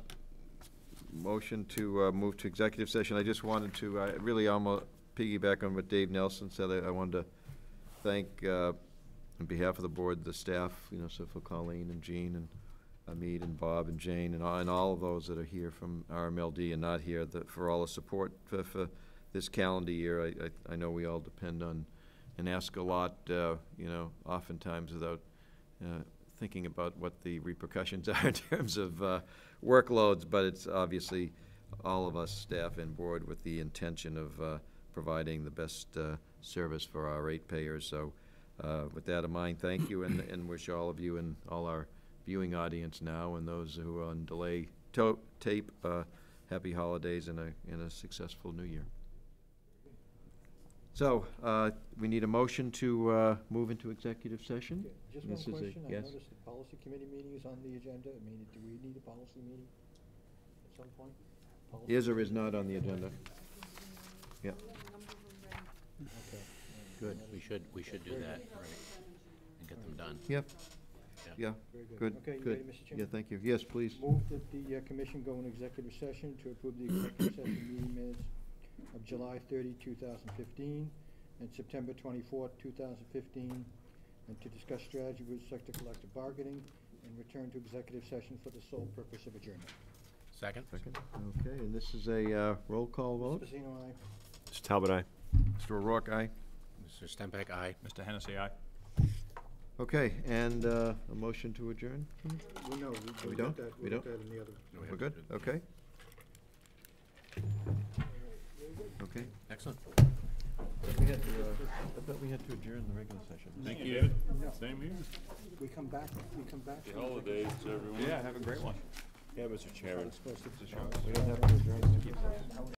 motion to uh, move to executive session, I just wanted to, I really almost piggyback on what Dave Nelson said. I I wanted to thank, uh, on behalf of the board, the staff, you know, so for Colleen and Jean and Hamid and Bob and Jane and all, and all of those that are here from RMLD and not here, that, for all the support for, for this calendar year. I, I, I know we all depend on and ask a lot, uh, you know, oftentimes without uh, thinking about what the repercussions are in terms of uh, workloads, but it's obviously all of us, staff and board, with the intention of uh, providing the best uh, service for our ratepayers. So uh, with that in mind, thank you and, and wish all of you and all our viewing audience now and those who are on delay to- tape, uh, happy holidays and a, and a successful new year. So, uh, we need a motion to uh, move into executive session? Okay, Just This one is a- question, I yes. noticed the policy committee meeting is on the agenda, I mean, do we need a policy meeting at some point? Policy- Is or is not on the agenda? Yeah. Okay. Good, we should, we should do that, right, and get them done. Yep. Yeah. Yeah, Very good, Okay, you good. ready, Mr. Yeah, Chairman? thank you. Yes, please. Move that the uh, commission go in executive session to approve the executive session meeting minutes of July 30, 2015, and September 24, 2015, and to discuss strategy with respect to collective bargaining, and return to executive session for the sole purpose of adjournment. Second? Second. Okay, and this is a uh, roll call vote. Pacino, aye. Mr. Talbot, aye. Mr. O'Rourke, aye. Mr. Stempeck, aye. Mr. Hennessy, aye? Okay, and uh, a motion to adjourn? Well, no, We we don't? got that, We we don't? that in the other. We're good? Okay. Okay. Excellent. We had to, uh, I thought we had to adjourn the regular session. Thank you, David. No. Same here. We come back, we come back. from Holidays to everyone. Yeah, have a great one. Yeah, Mr. Chairman. We don't have to adjourn.